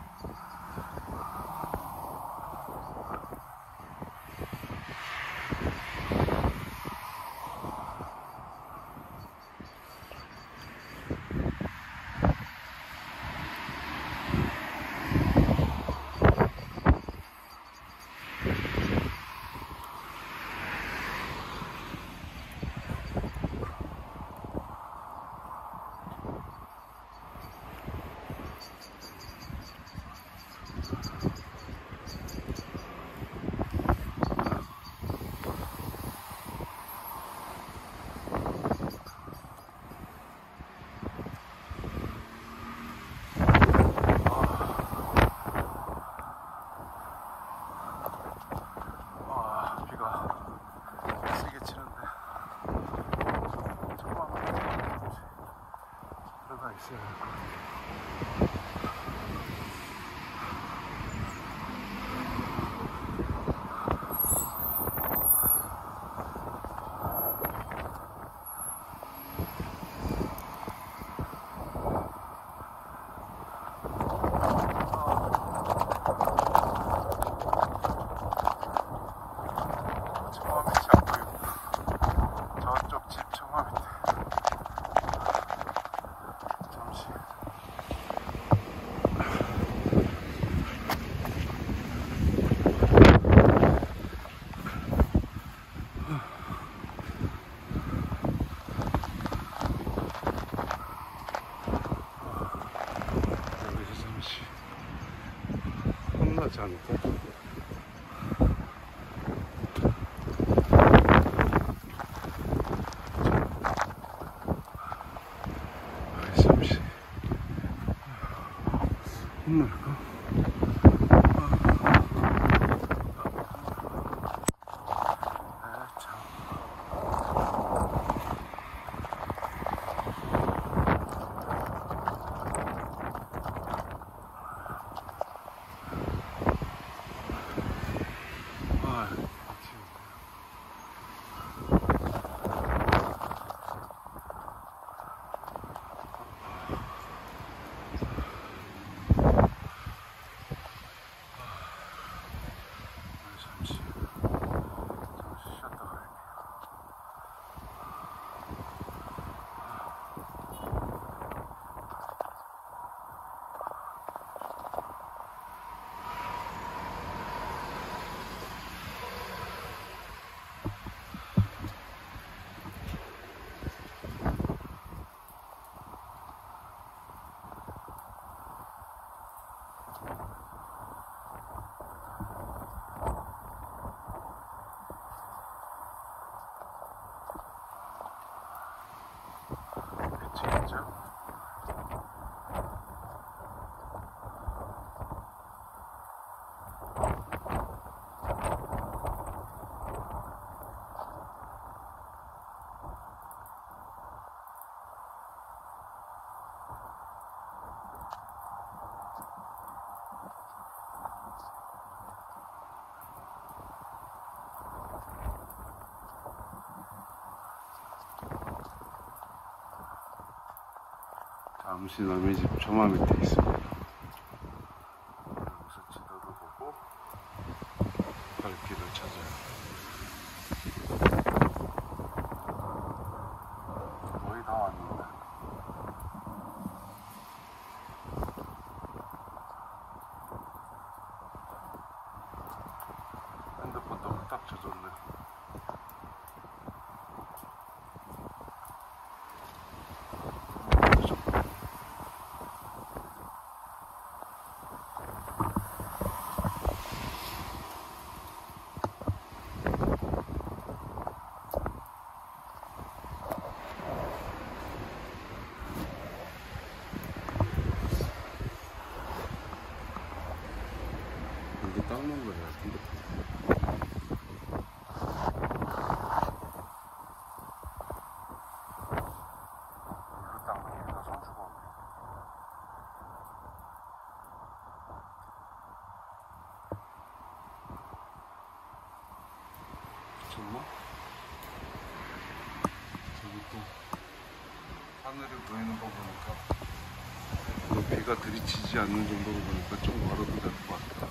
Center. 다음시 남의 집 초마 밑에 있습니다. 비가 들이치지 않는 정도로 보니까 좀 걸어도 될 것 같다.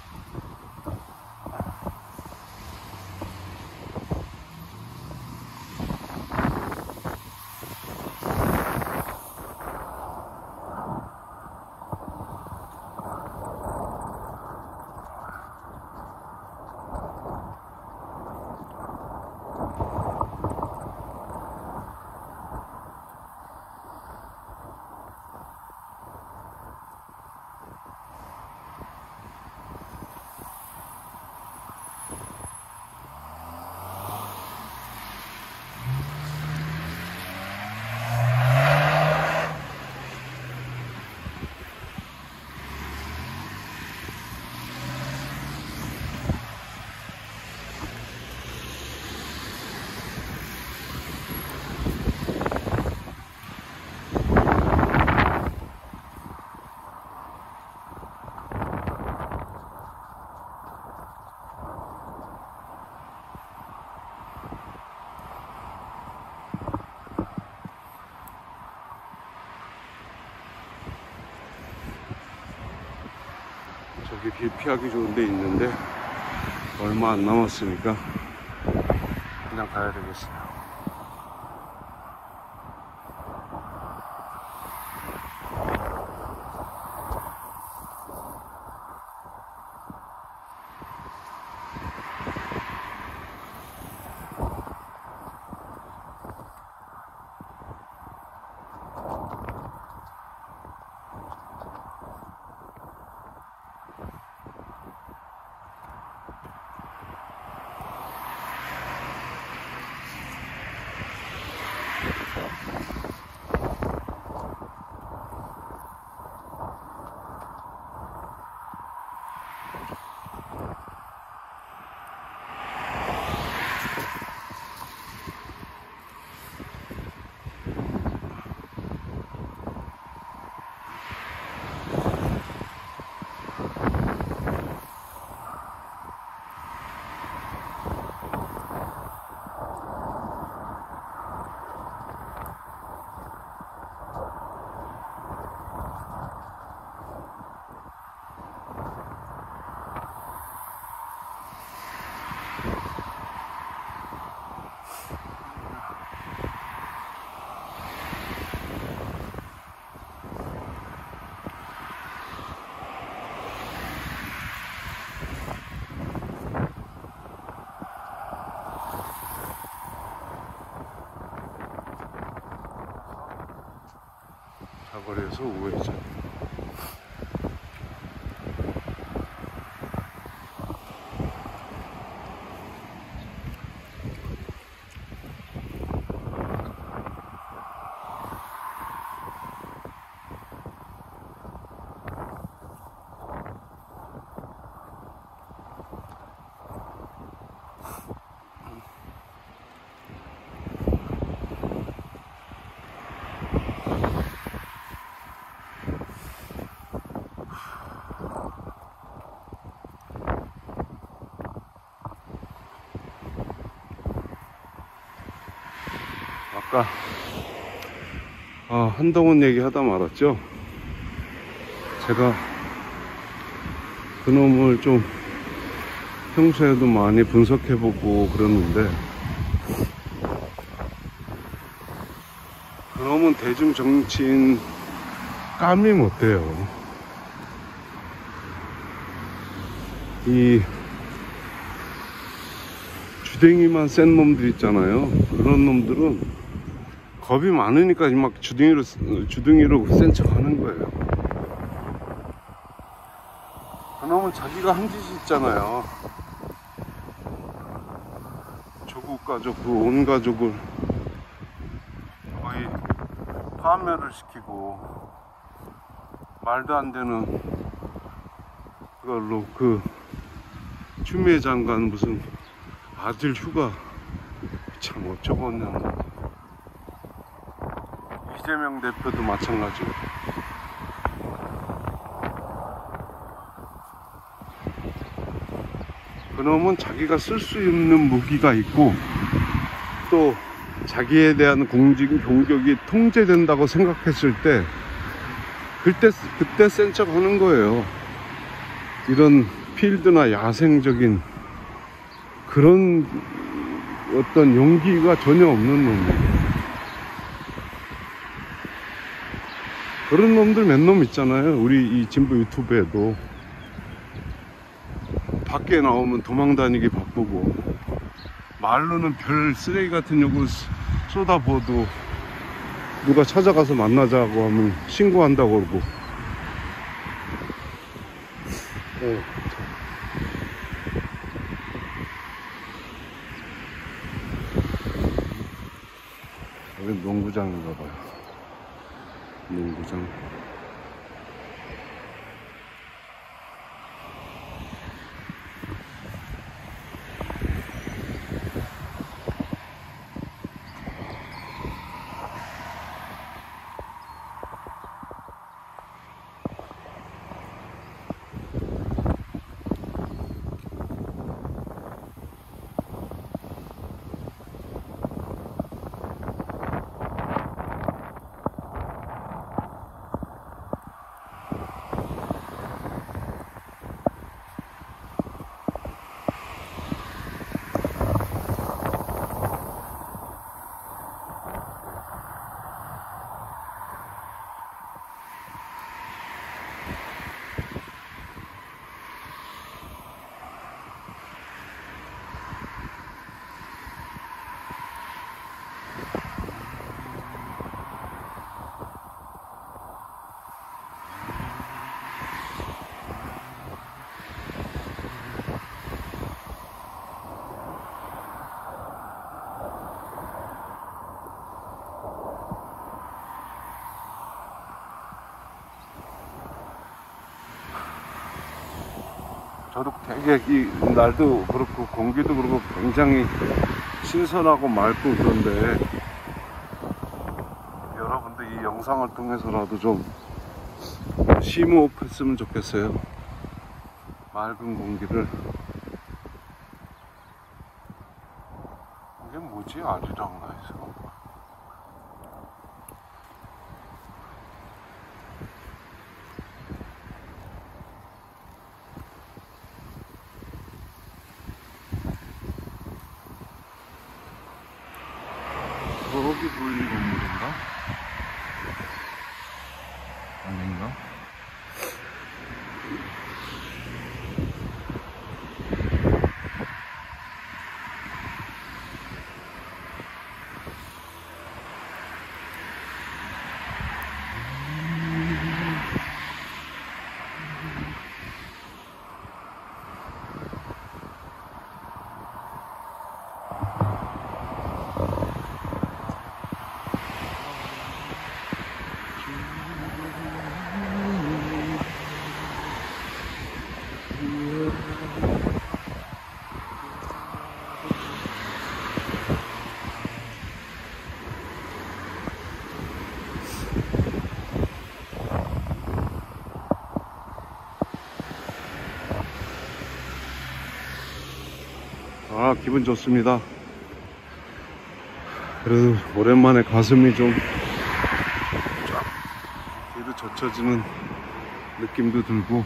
비 피하기 좋은 데 있는데 얼마 안 남았으니까 그냥 가야. 사 아, 한동훈 얘기 하다 말았죠. 제가 그놈을 좀 평소에도 많이 분석해보고 그러는데 그놈은 대중 정치인 깜이 못 돼요. 이 주댕이만 센 놈들 있잖아요. 그런 놈들은 겁이 많으니까 막 주둥이로 주둥이로 센 척 하는 거예요. 그놈은 자기가 한 짓이 있잖아요. 조국 가족, 그 온 가족을 거의 파멸을 시키고 말도 안 되는 그걸로 그 추미애 장관 무슨 아들 휴가 참 어쩌겠냐. 이재명 대표도 마찬가지고. 그놈은 자기가 쓸 수 있는 무기가 있고 또 자기에 대한 공직 공격이 통제된다고 생각했을 때 그때 그때 센 척 하는 거예요. 이런 필드나 야생적인 그런 어떤 용기가 전혀 없는 놈이에요. 그런 놈들 몇 놈 있잖아요. 우리 이 진부 유튜브에도 밖에 나오면 도망 다니기 바쁘고 말로는 별 쓰레기 같은 욕을 쏟아부어도 누가 찾아가서 만나자고 하면 신고한다고 그러고 어. 여기 농구장인가 봐요 농구장 되게 이 날도 그렇고 공기도 그렇고 굉장히 신선하고 맑고 그런데 여러분들 이 영상을 통해서라도 좀 심호흡했으면 좋겠어요. 맑은 공기를 이게 뭐지 아리랑나 있어. 저기 보이는 건물인가? 아닌가? 아, 기분 좋습니다. 그래도 오랜만에 가슴이 좀 쫙, 뒤로 젖혀지는 느낌도 들고,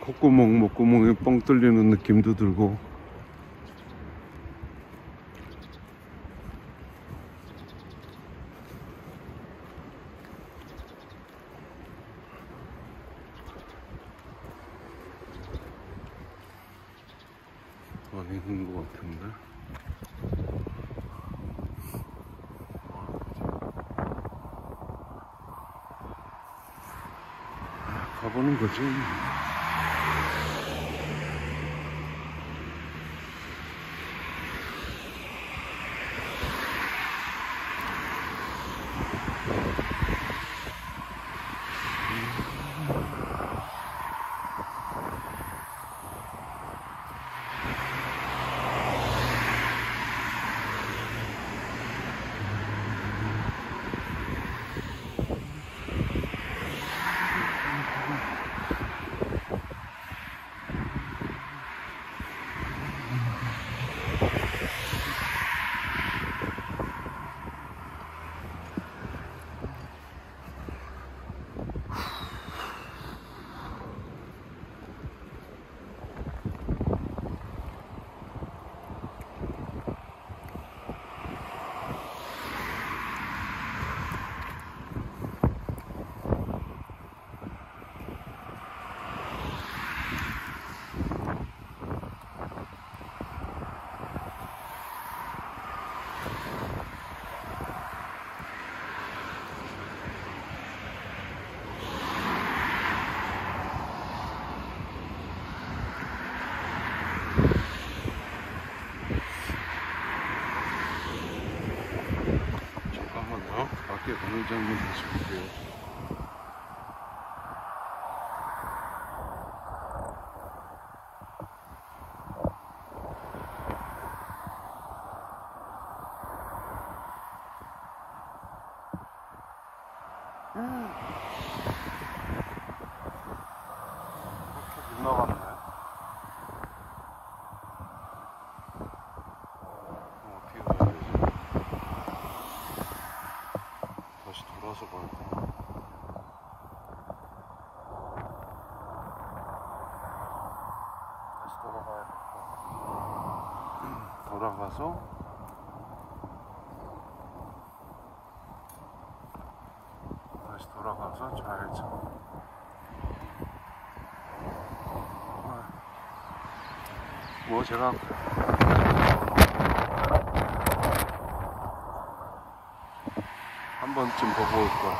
콧구멍, 목구멍이 뻥 뚫리는 느낌도 들고, 돌아가서 다시 돌아가서 좌회전. 뭐 제가 한 번쯤 보고 올 거야.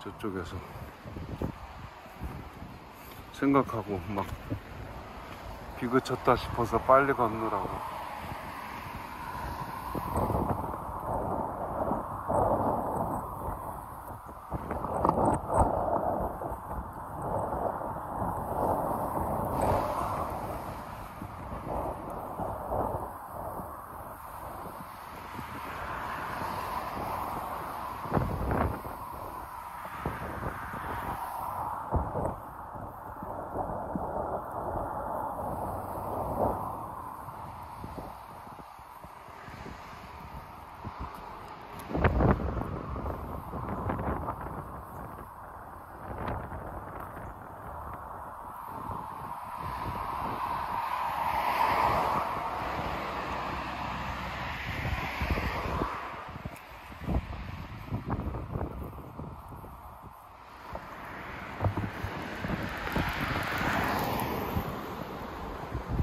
저쪽에서 생각하고 막 비그쳤다 싶어서 빨리 건너라고.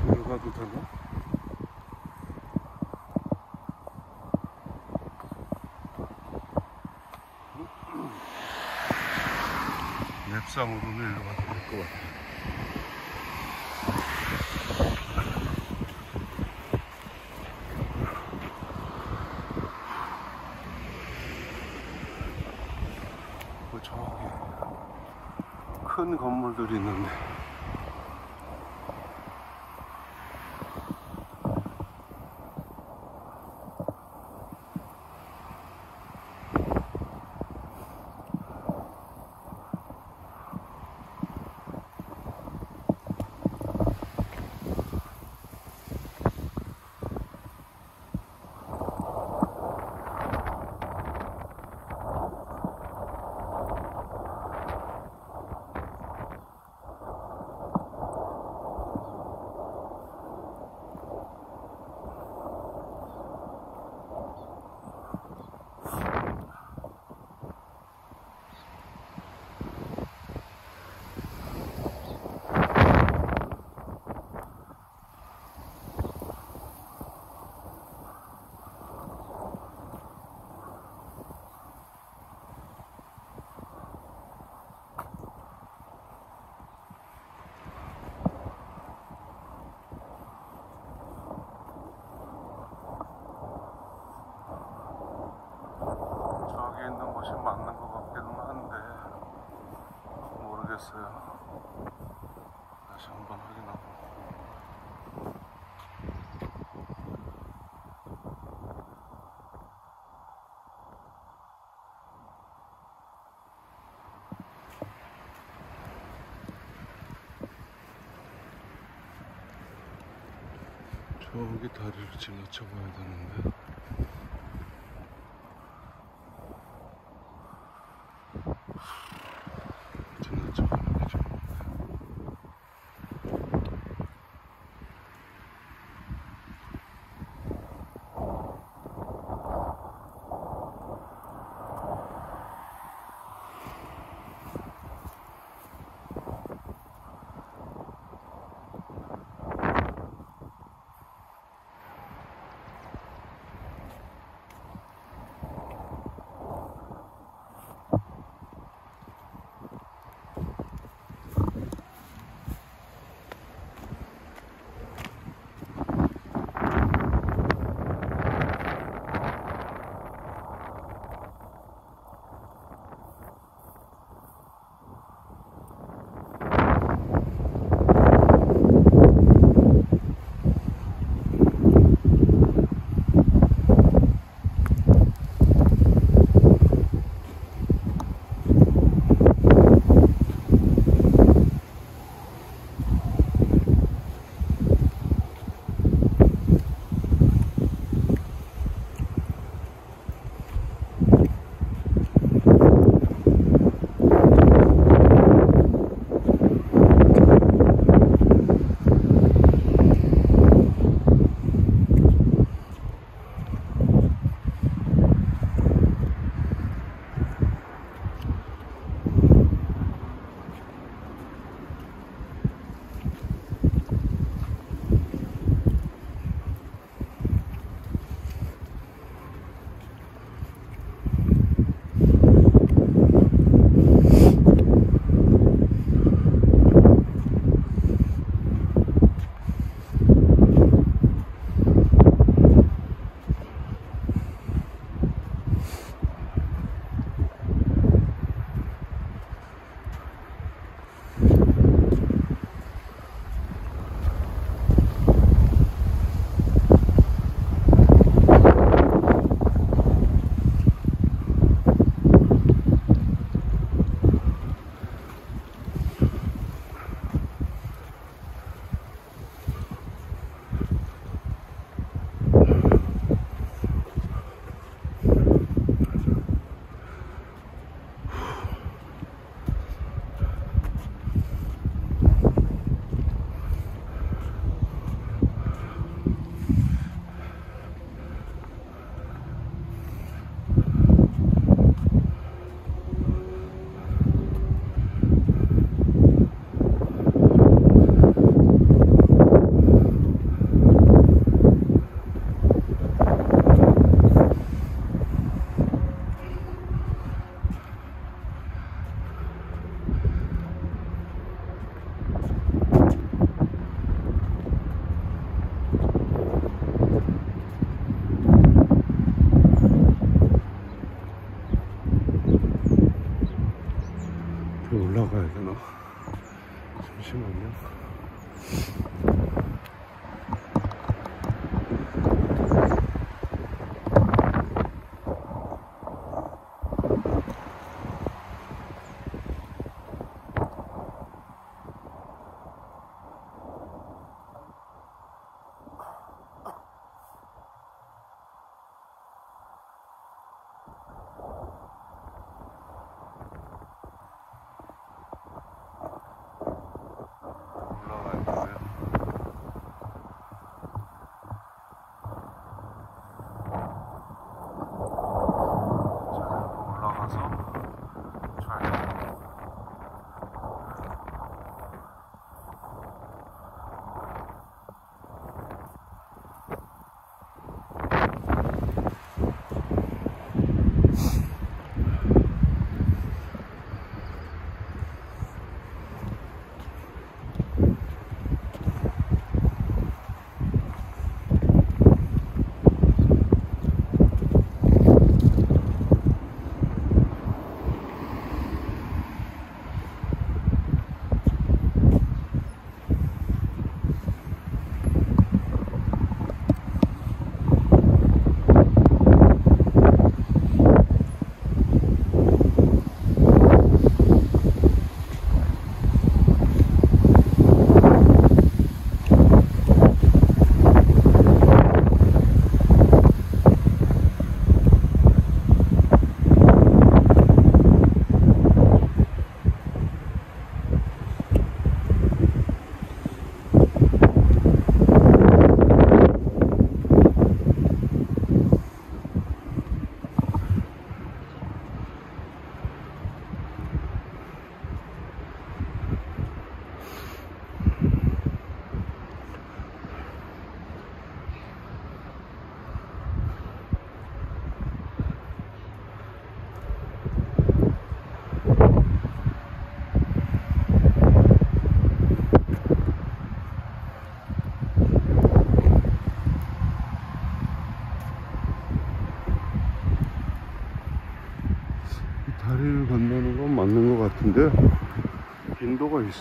여기 가도 되나? 맵상으로는 일로 가도 될 것 같아. 뭐 저기 큰 건물들이 있는데 저기 있는 곳이 맞는 것 같기는 한데 모르겠어요. 다시 한번 확인하고. 저기 다리를 지나쳐 가야 되는데.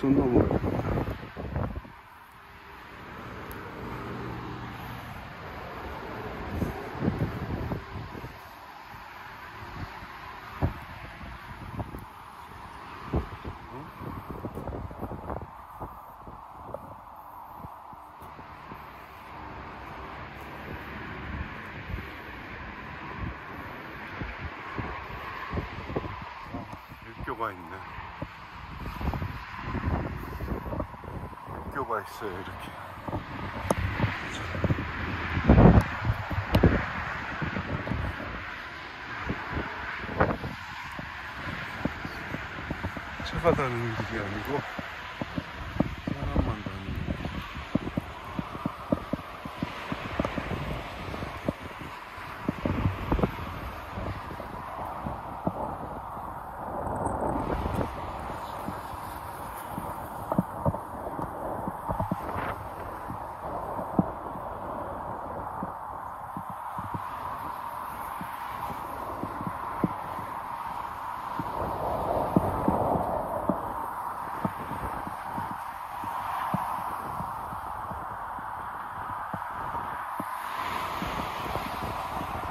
인도가 있었나 모르겠다. 육교가 있네. 육교가 있어요, 이렇게. 다니는 길이 아니고 사람만 다니는 길.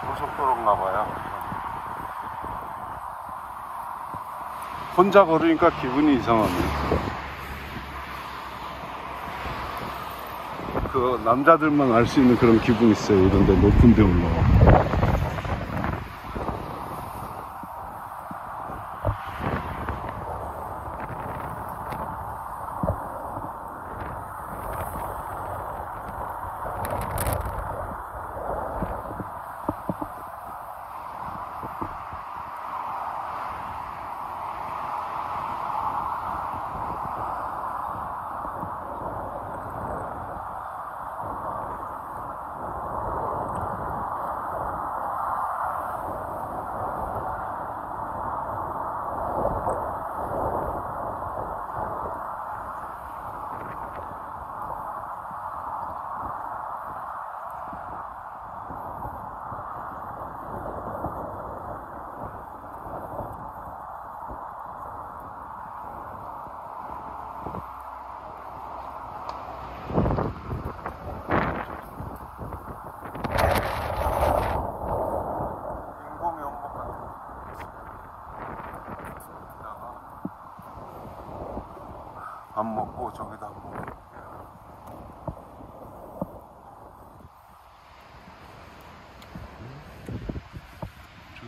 고속도로인가 봐요. 혼자 걸으니까 기분이 이상하네. 그 남자들만 알 수 있는 그런 기분 있어요. 이런데 높은 데 올라와.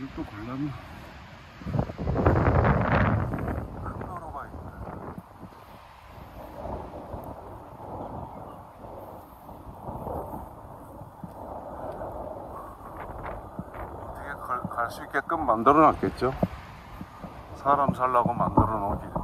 저기 또 걸렸나? 큰 도로가 있네. 어떻게 갈수 있게끔 만들어 놨겠죠? 사람 살라고 만들어 놓은 길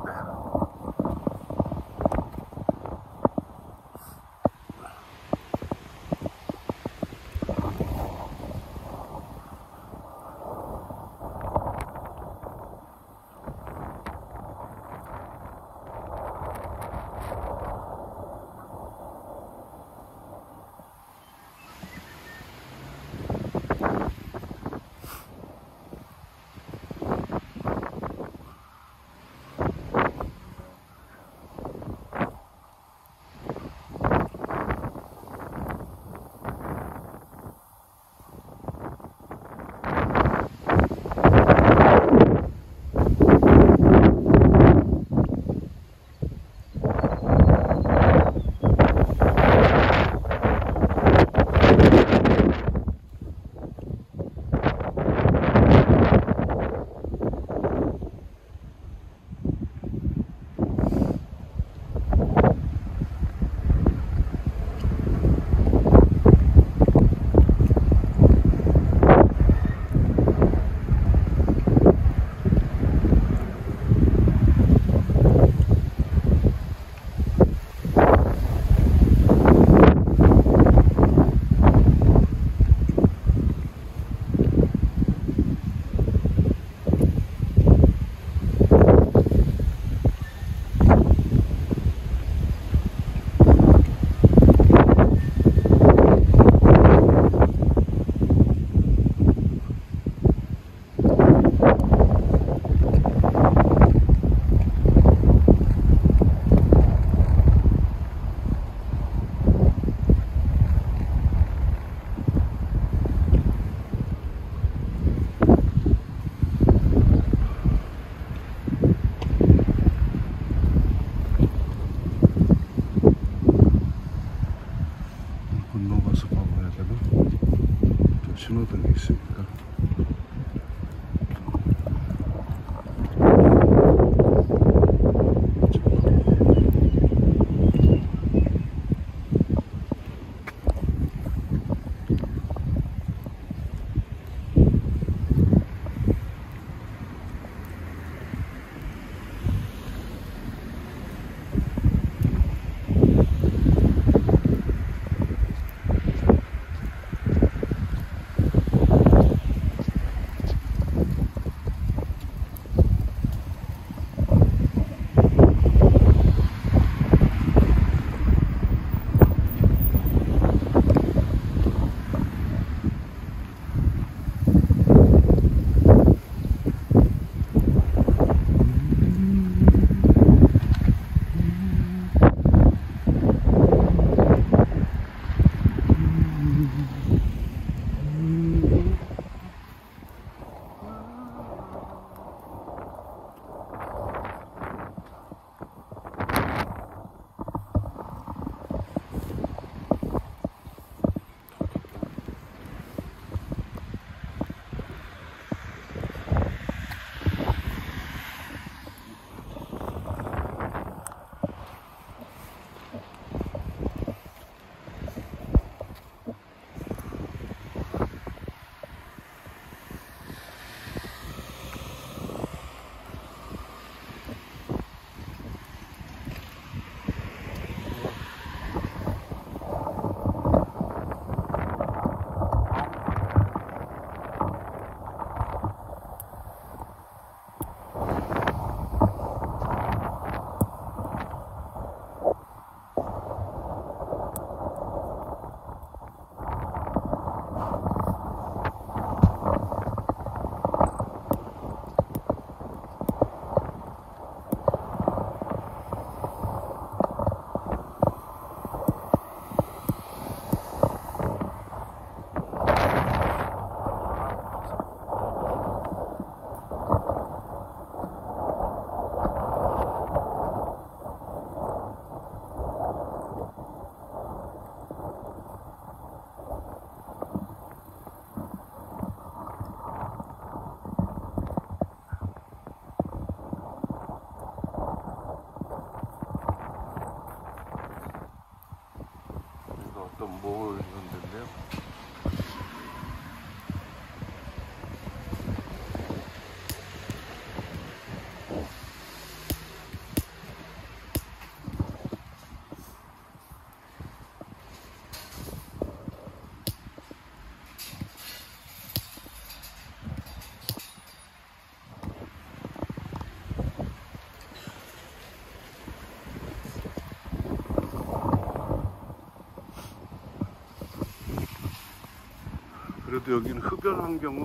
여기는 흡연 환경은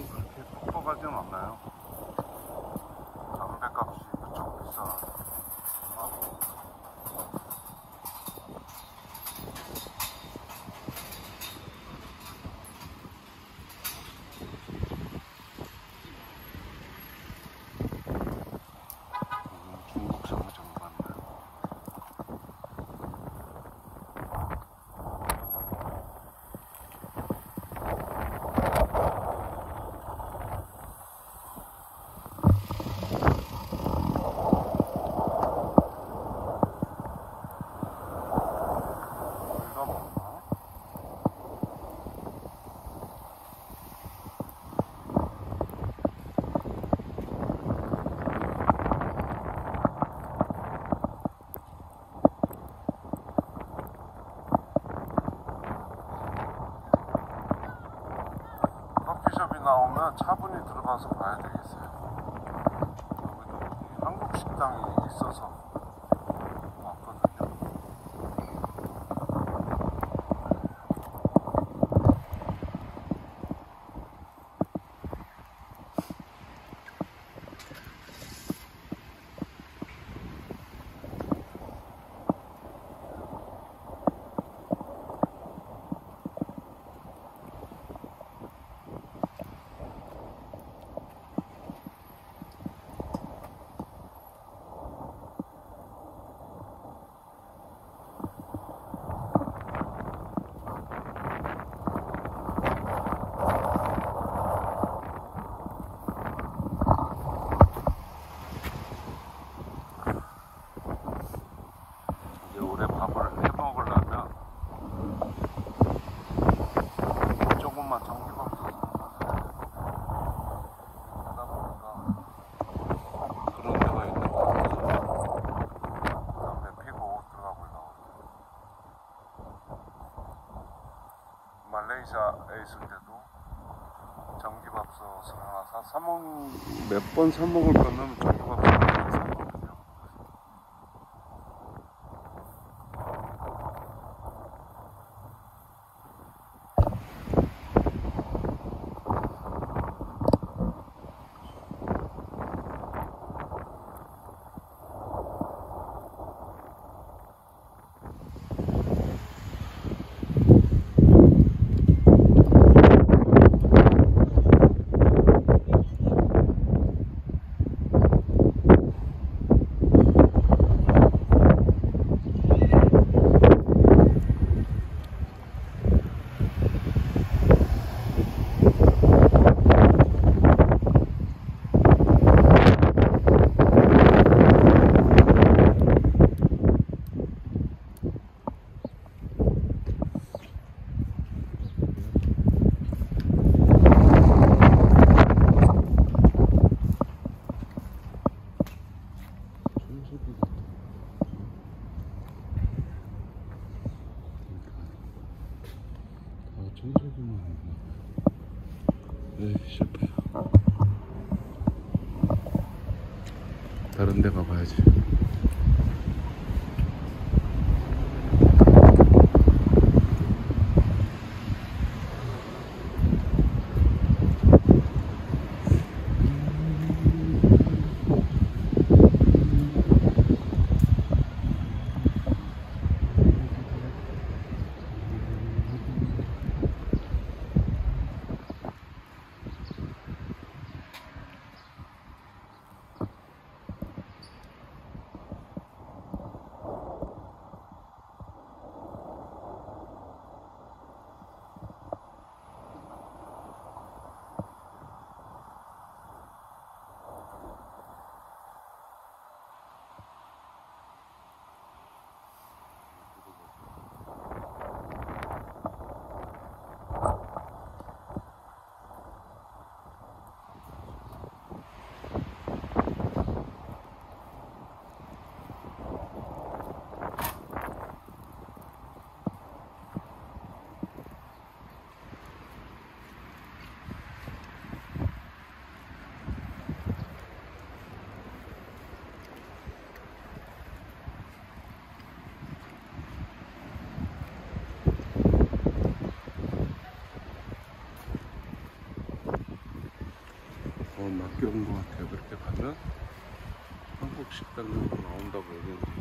나오면 차분히 들어가서 봐야 되겠어요. 의사에 있을 때도 전기밥솥을 하나 사, 사 먹, 몇 번 사 먹을 거는 한국에 온 것 같아요. 그렇게 가면 한국 식당도 나온다고 얘기했는데.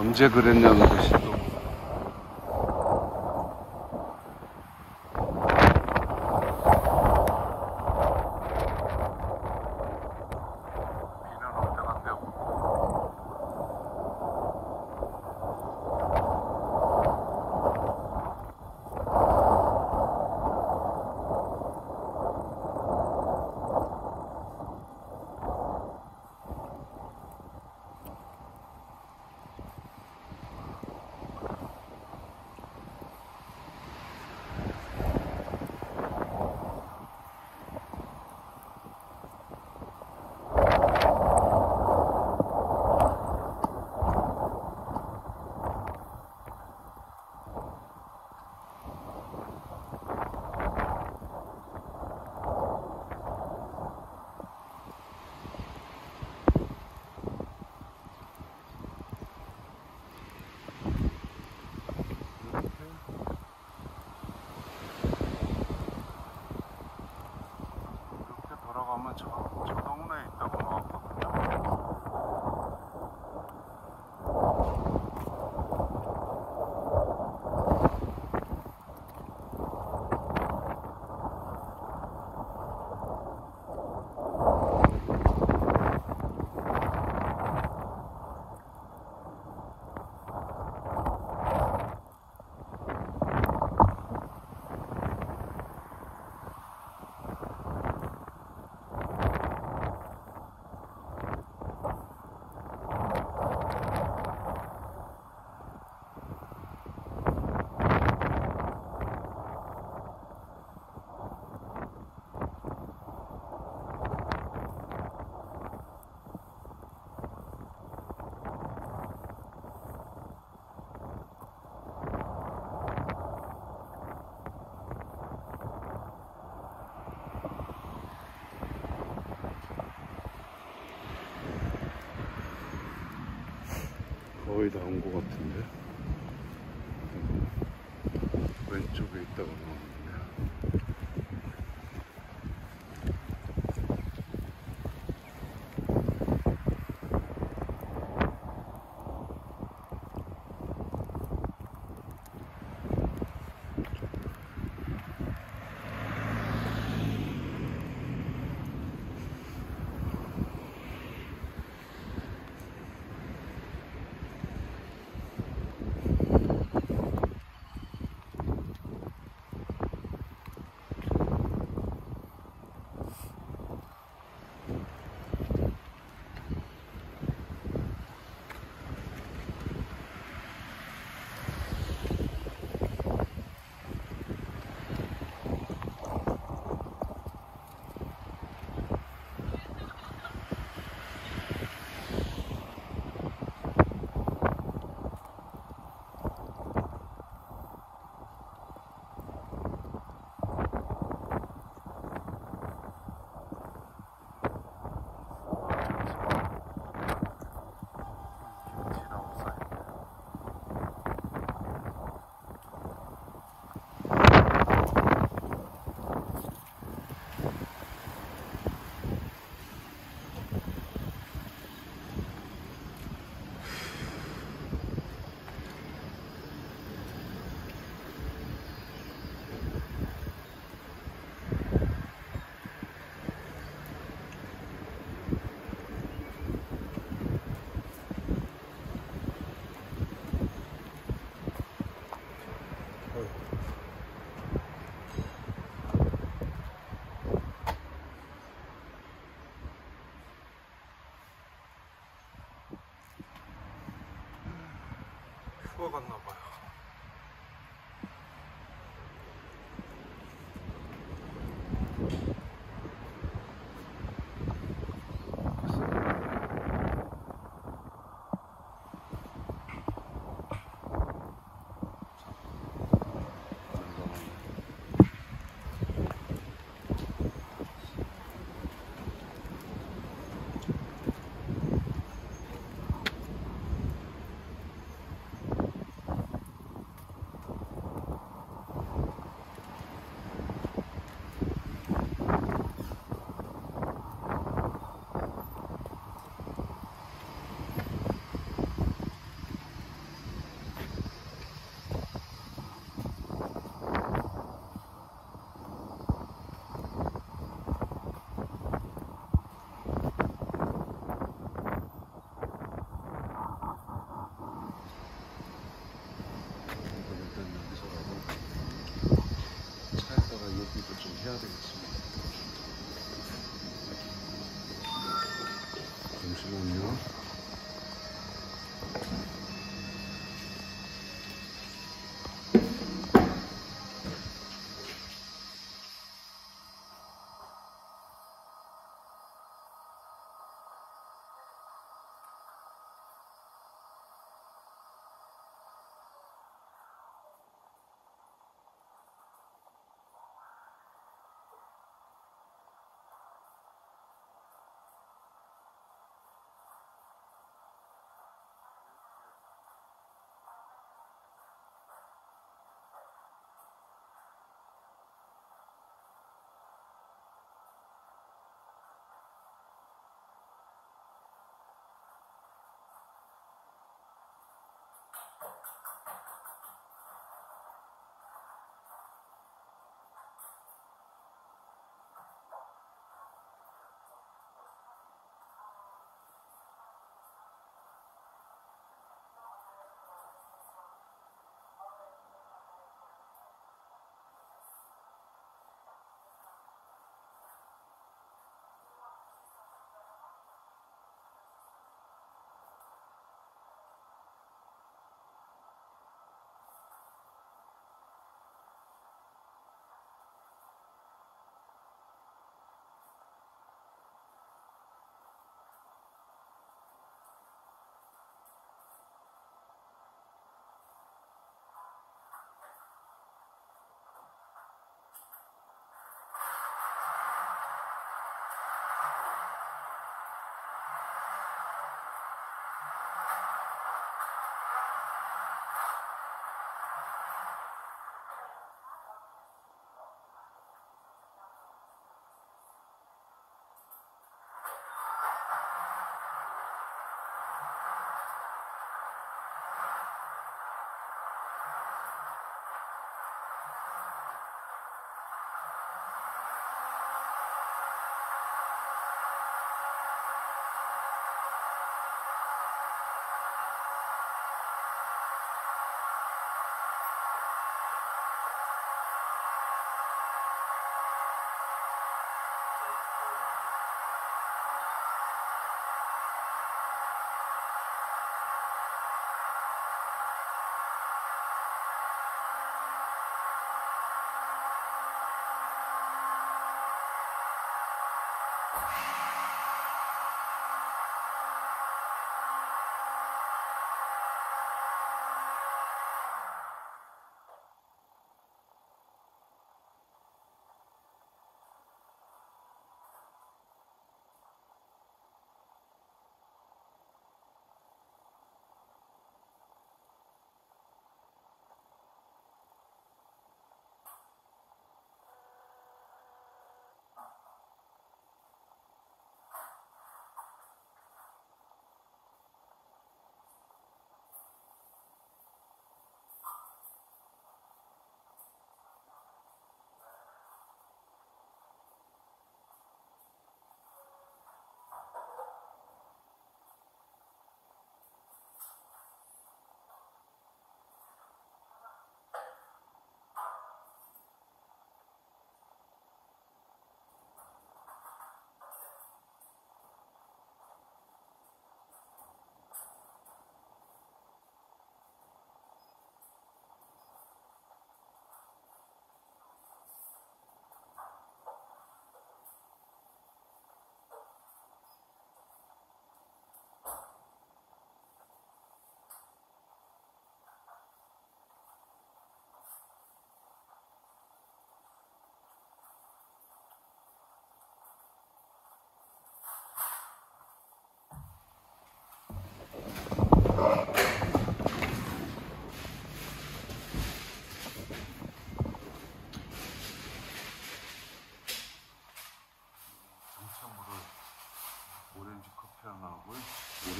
언제 그랬냐는 것이 또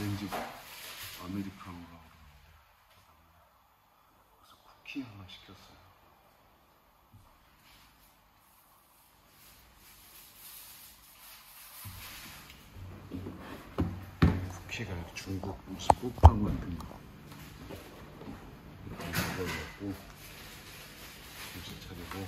오렌지 아메리카노라고 그래서 쿠키 하나 시켰어요. 쿠키가 중국 무슨 꽃빵 같은 거 이렇게 먹어갖고 정신 차리고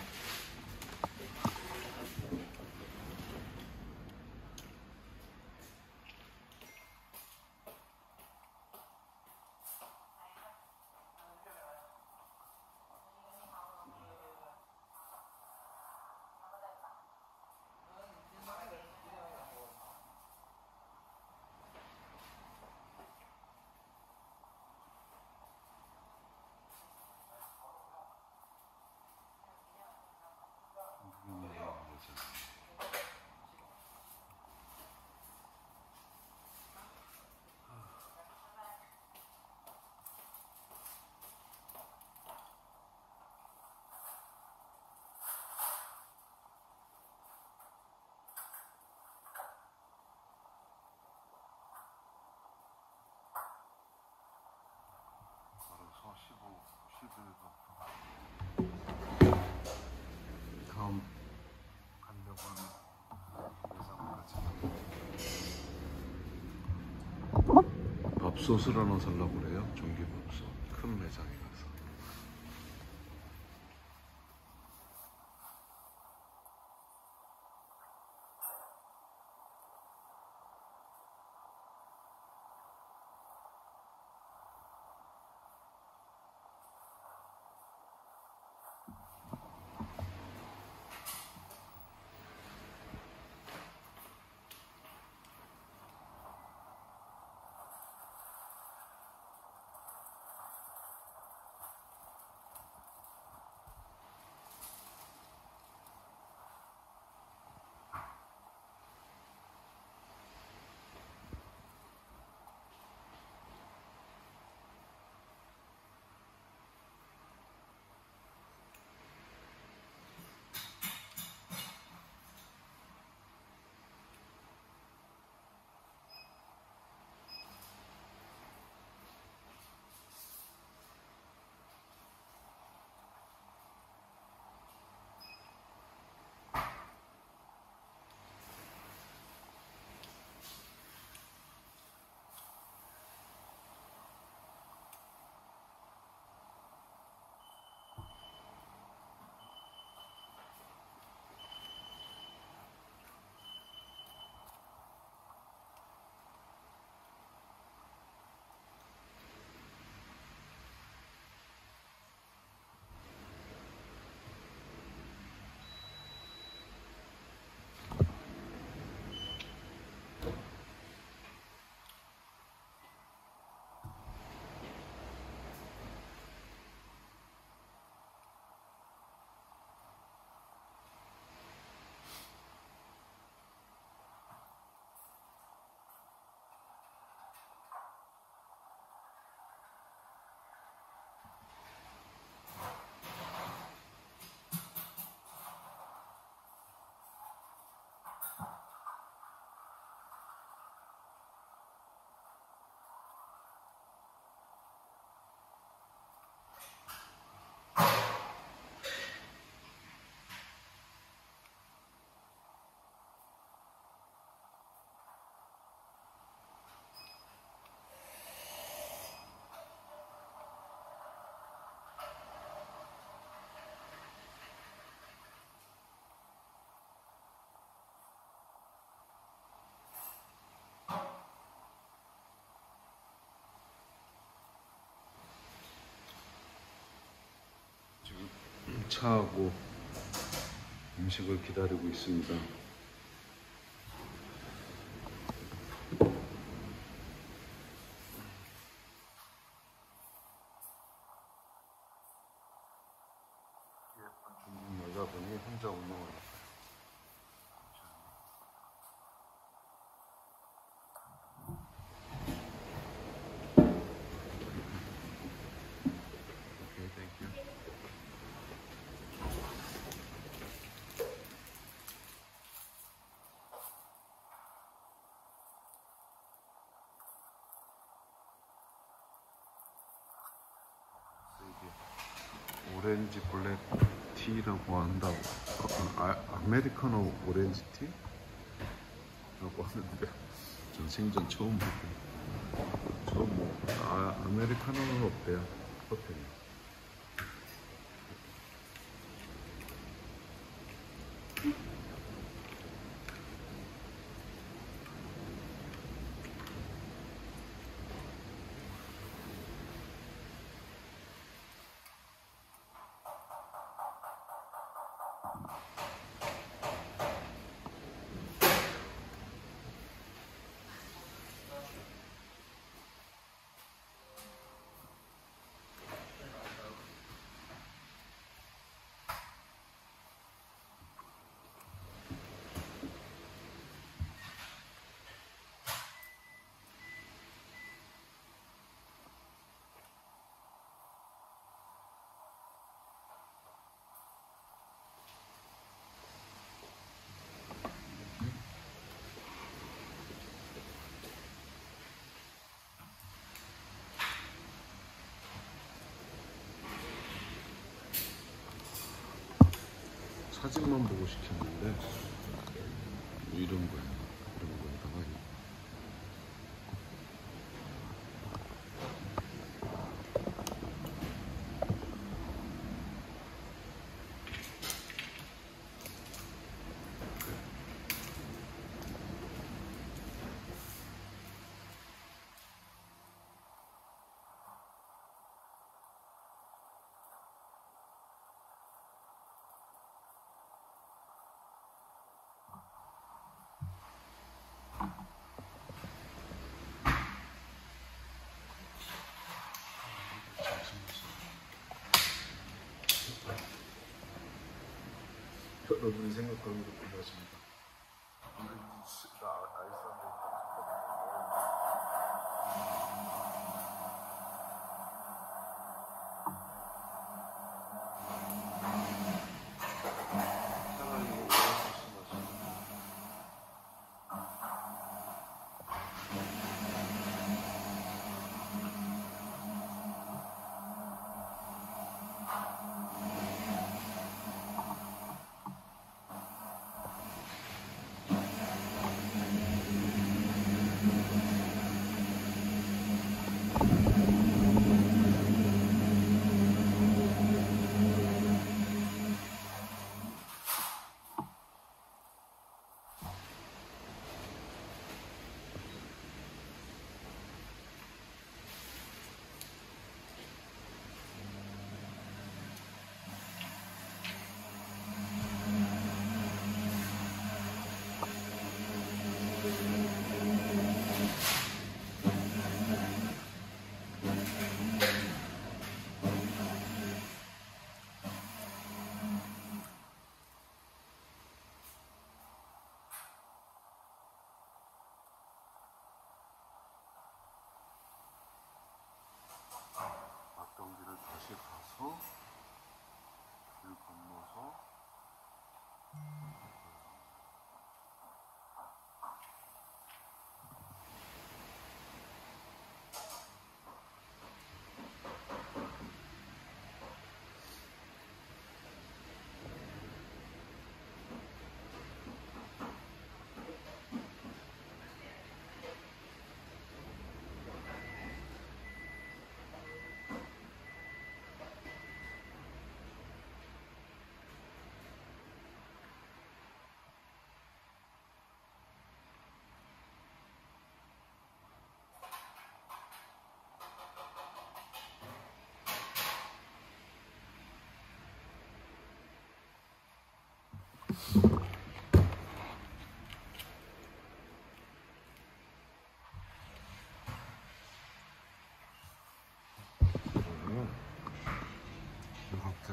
무슨 얘기하는 거죠? 걸어서 15, 11번 다음 가려고 하는 예상까지 밥솥을 하나 살라고 그래요? 전기밥솥. 큰 매장에 차하고 음식을 기다리고 있습니다. 중국 여자분이 혼자 운영을 했어요. Okay, thank you. 오렌지 블랙 티라고 한다고. 아, 아메리카노 오렌지 티? 라고 하는데 전 생전 처음 보고 처음 뭐 아, 아메리카노는 없대요? 커피는 사진만 보고 시켰는데 뭐 이런 거야 이런 거에다가 여러분이 생각하는 것도 맞습니다.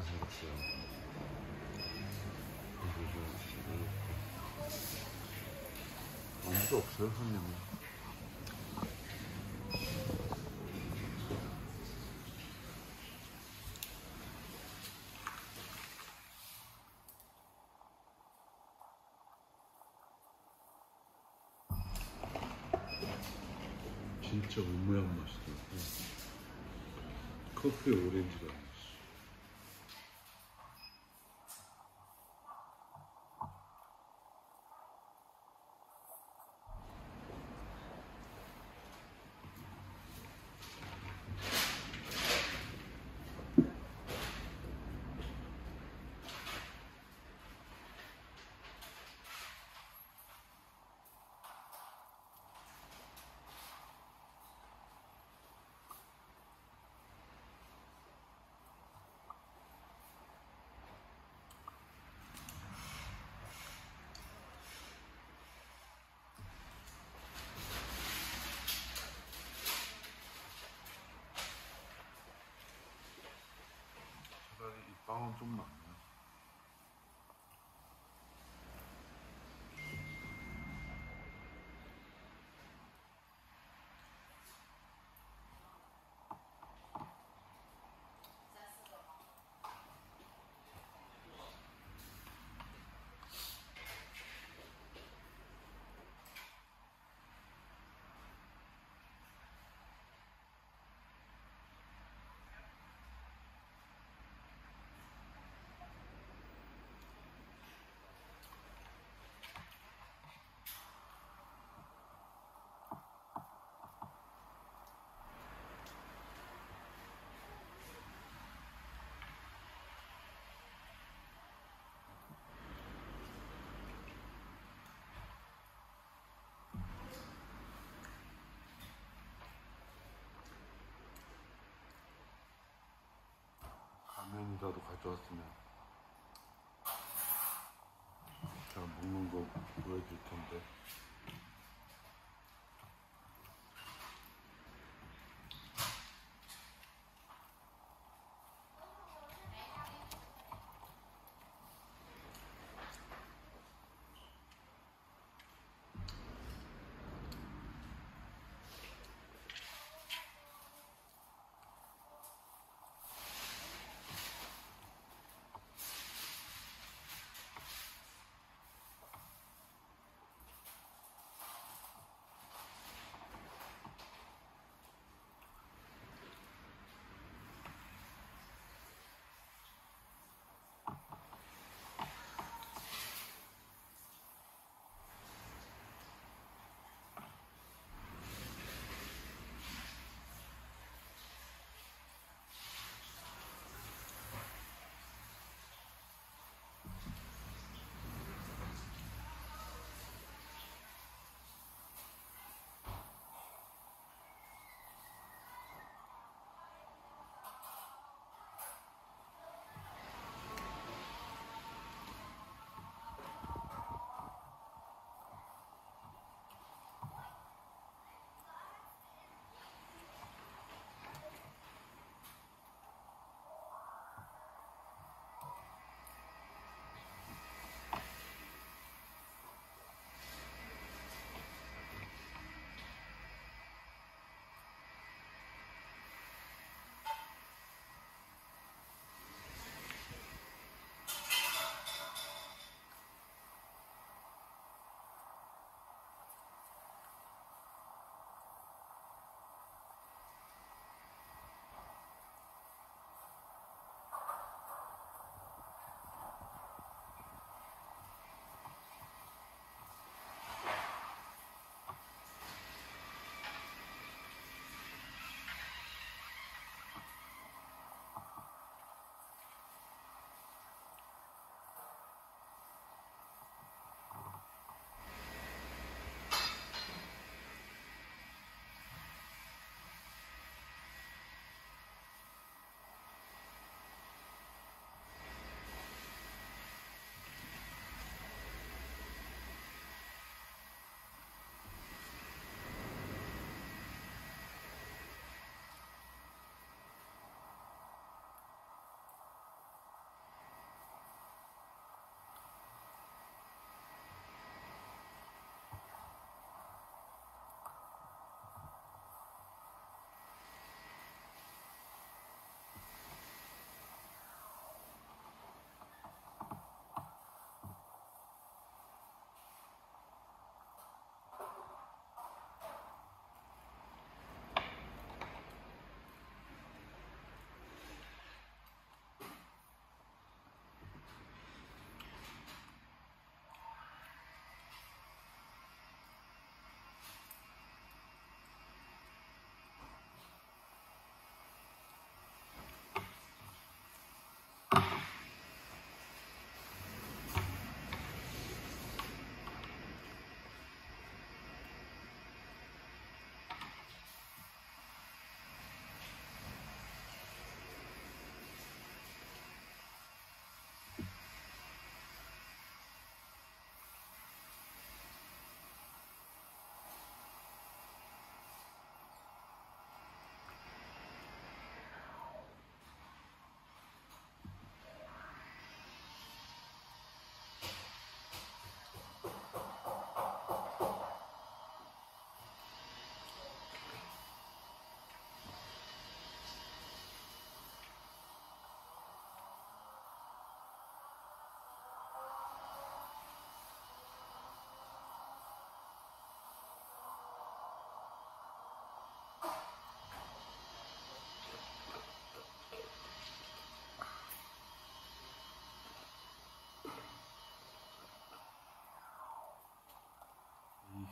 그리고 아무도 없어요, 손님이. 진짜 우무한 맛이더라고. 커피 오렌지가 맛있어. 양은 좀많 네. 라면이라도 가져왔으면 제가 먹는 거 보여줄 텐데.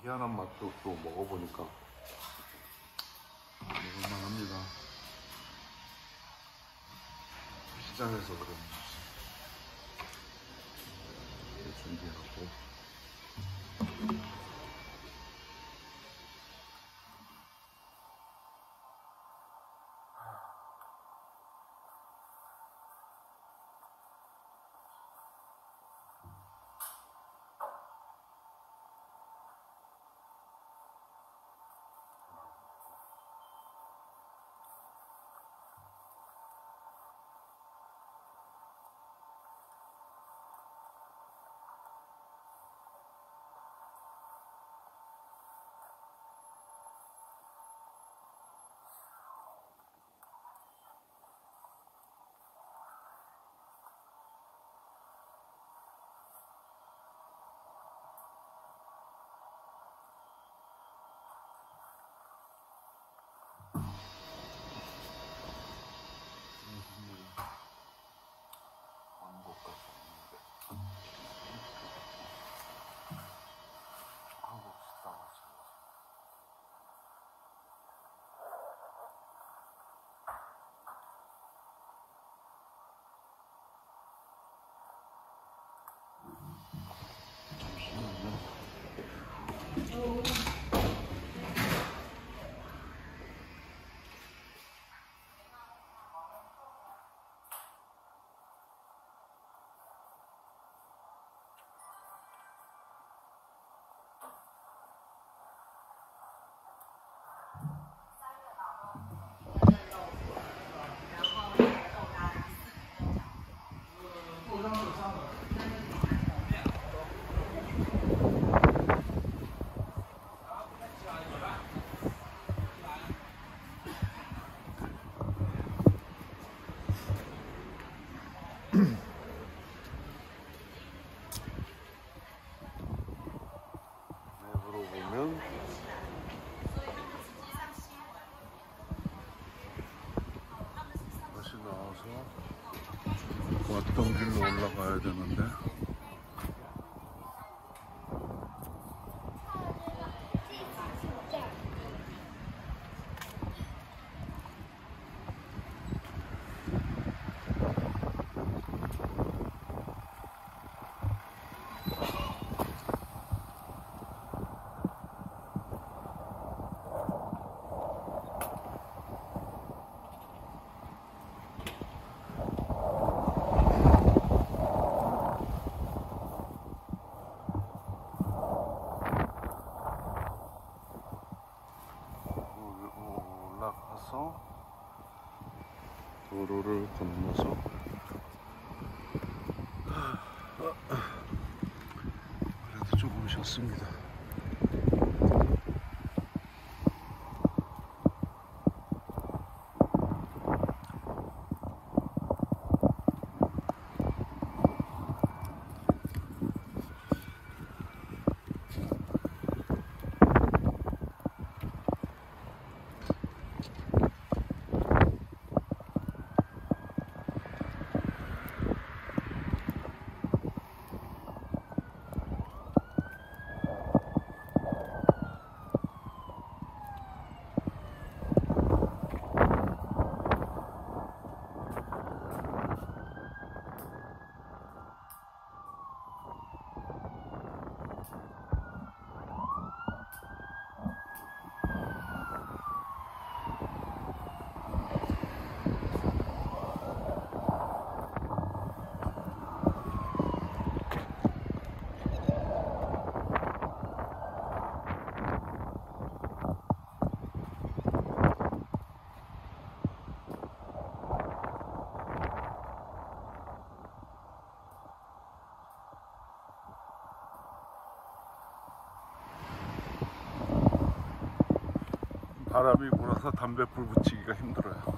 희한한 맛도 또 먹어보니까 먹을만 합니다. 시장에서 그런 Oh. 왔던 길로 올라가야 되는데 올- 올라가서 도로를 건너서 쉬었습니다. 바람이 불어서 담배불 붙이기가 힘들어요.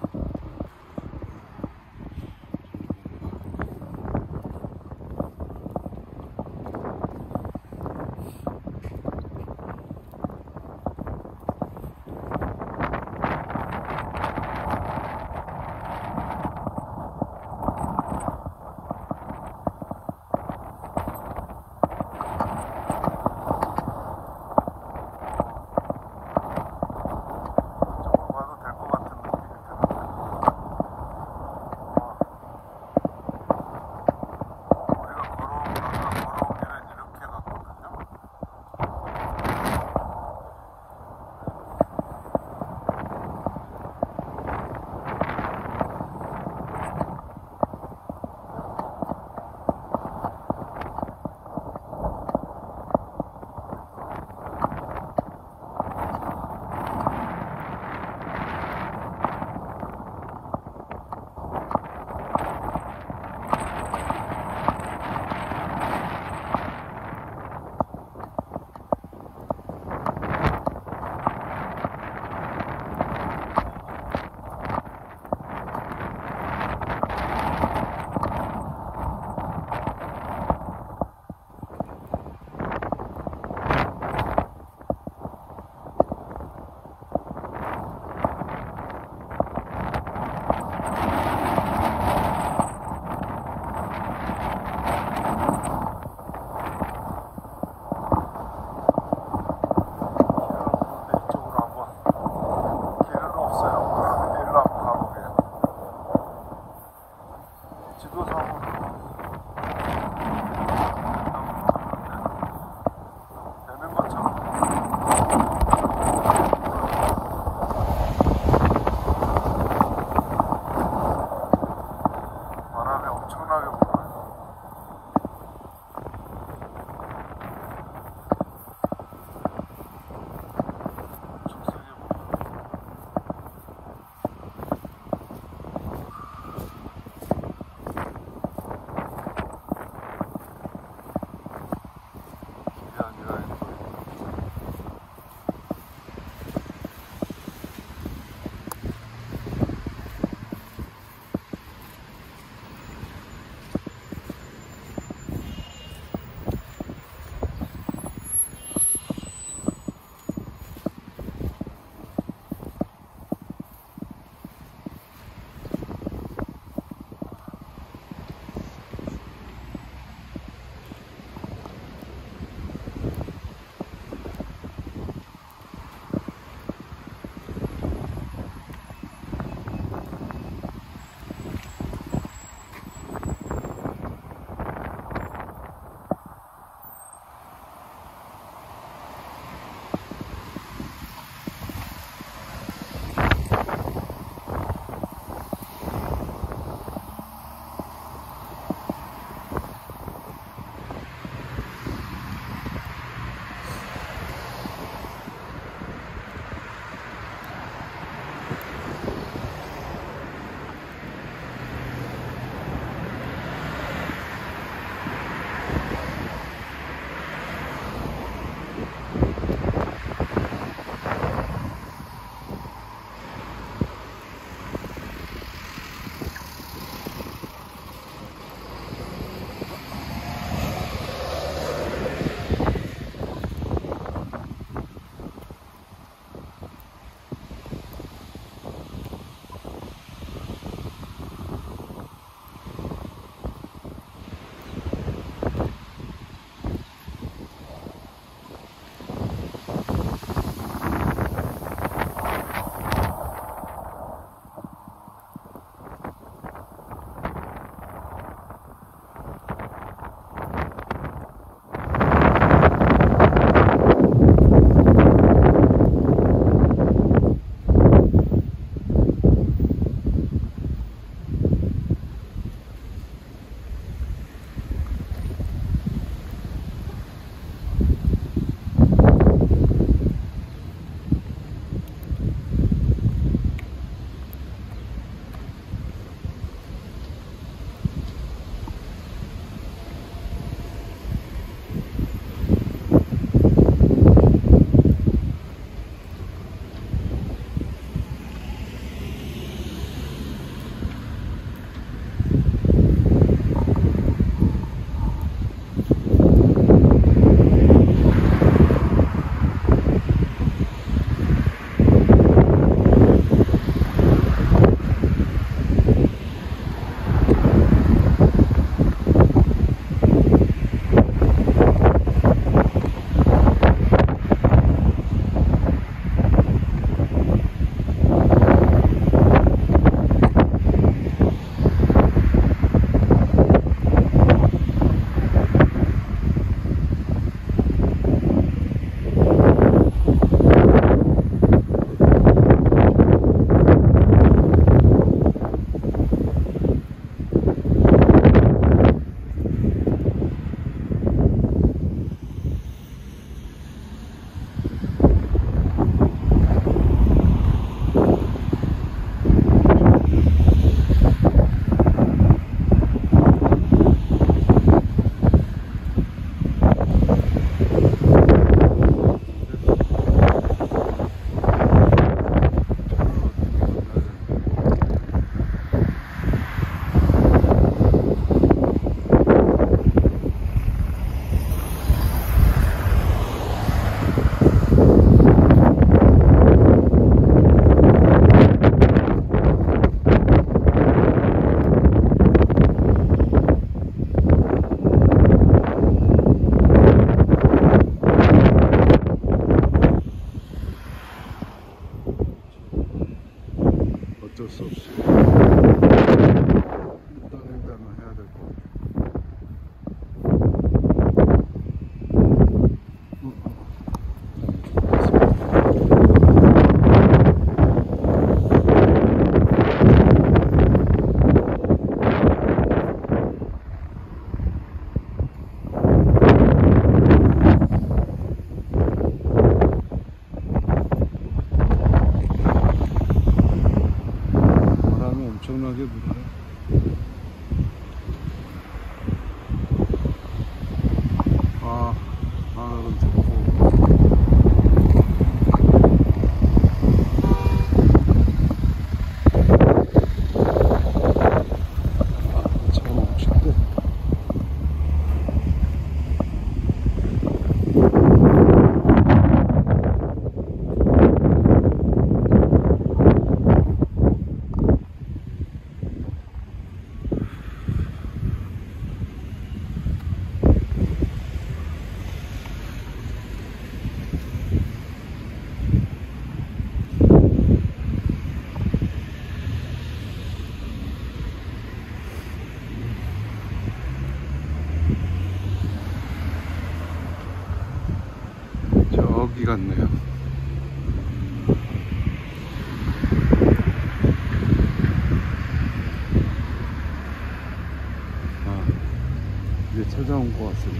осень.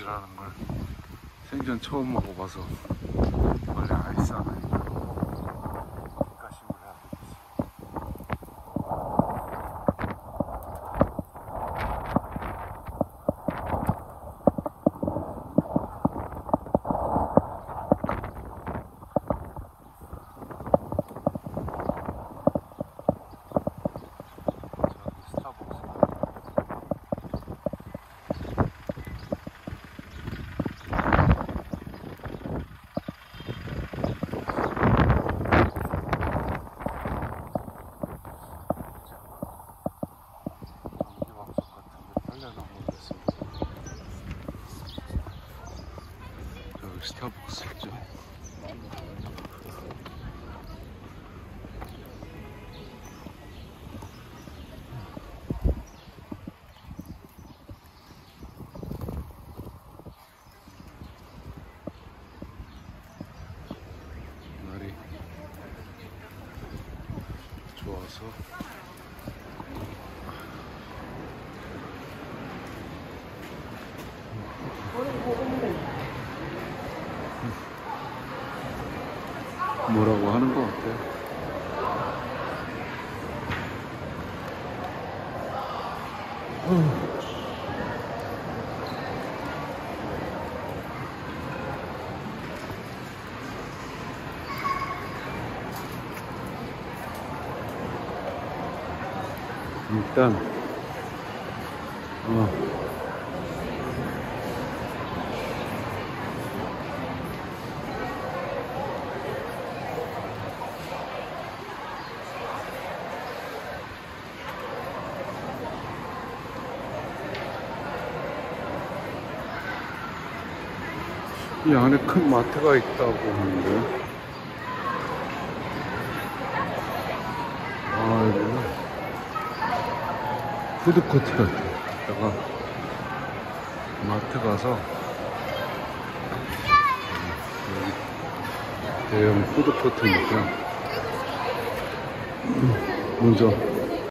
돼지라는 걸 생전 처음 먹어봐서. 이 안에 큰 마트가 있다고 하는데. 아, 여기는 푸드코트 같아. 이따가 마트 가서 대형 푸드코트니까 먼저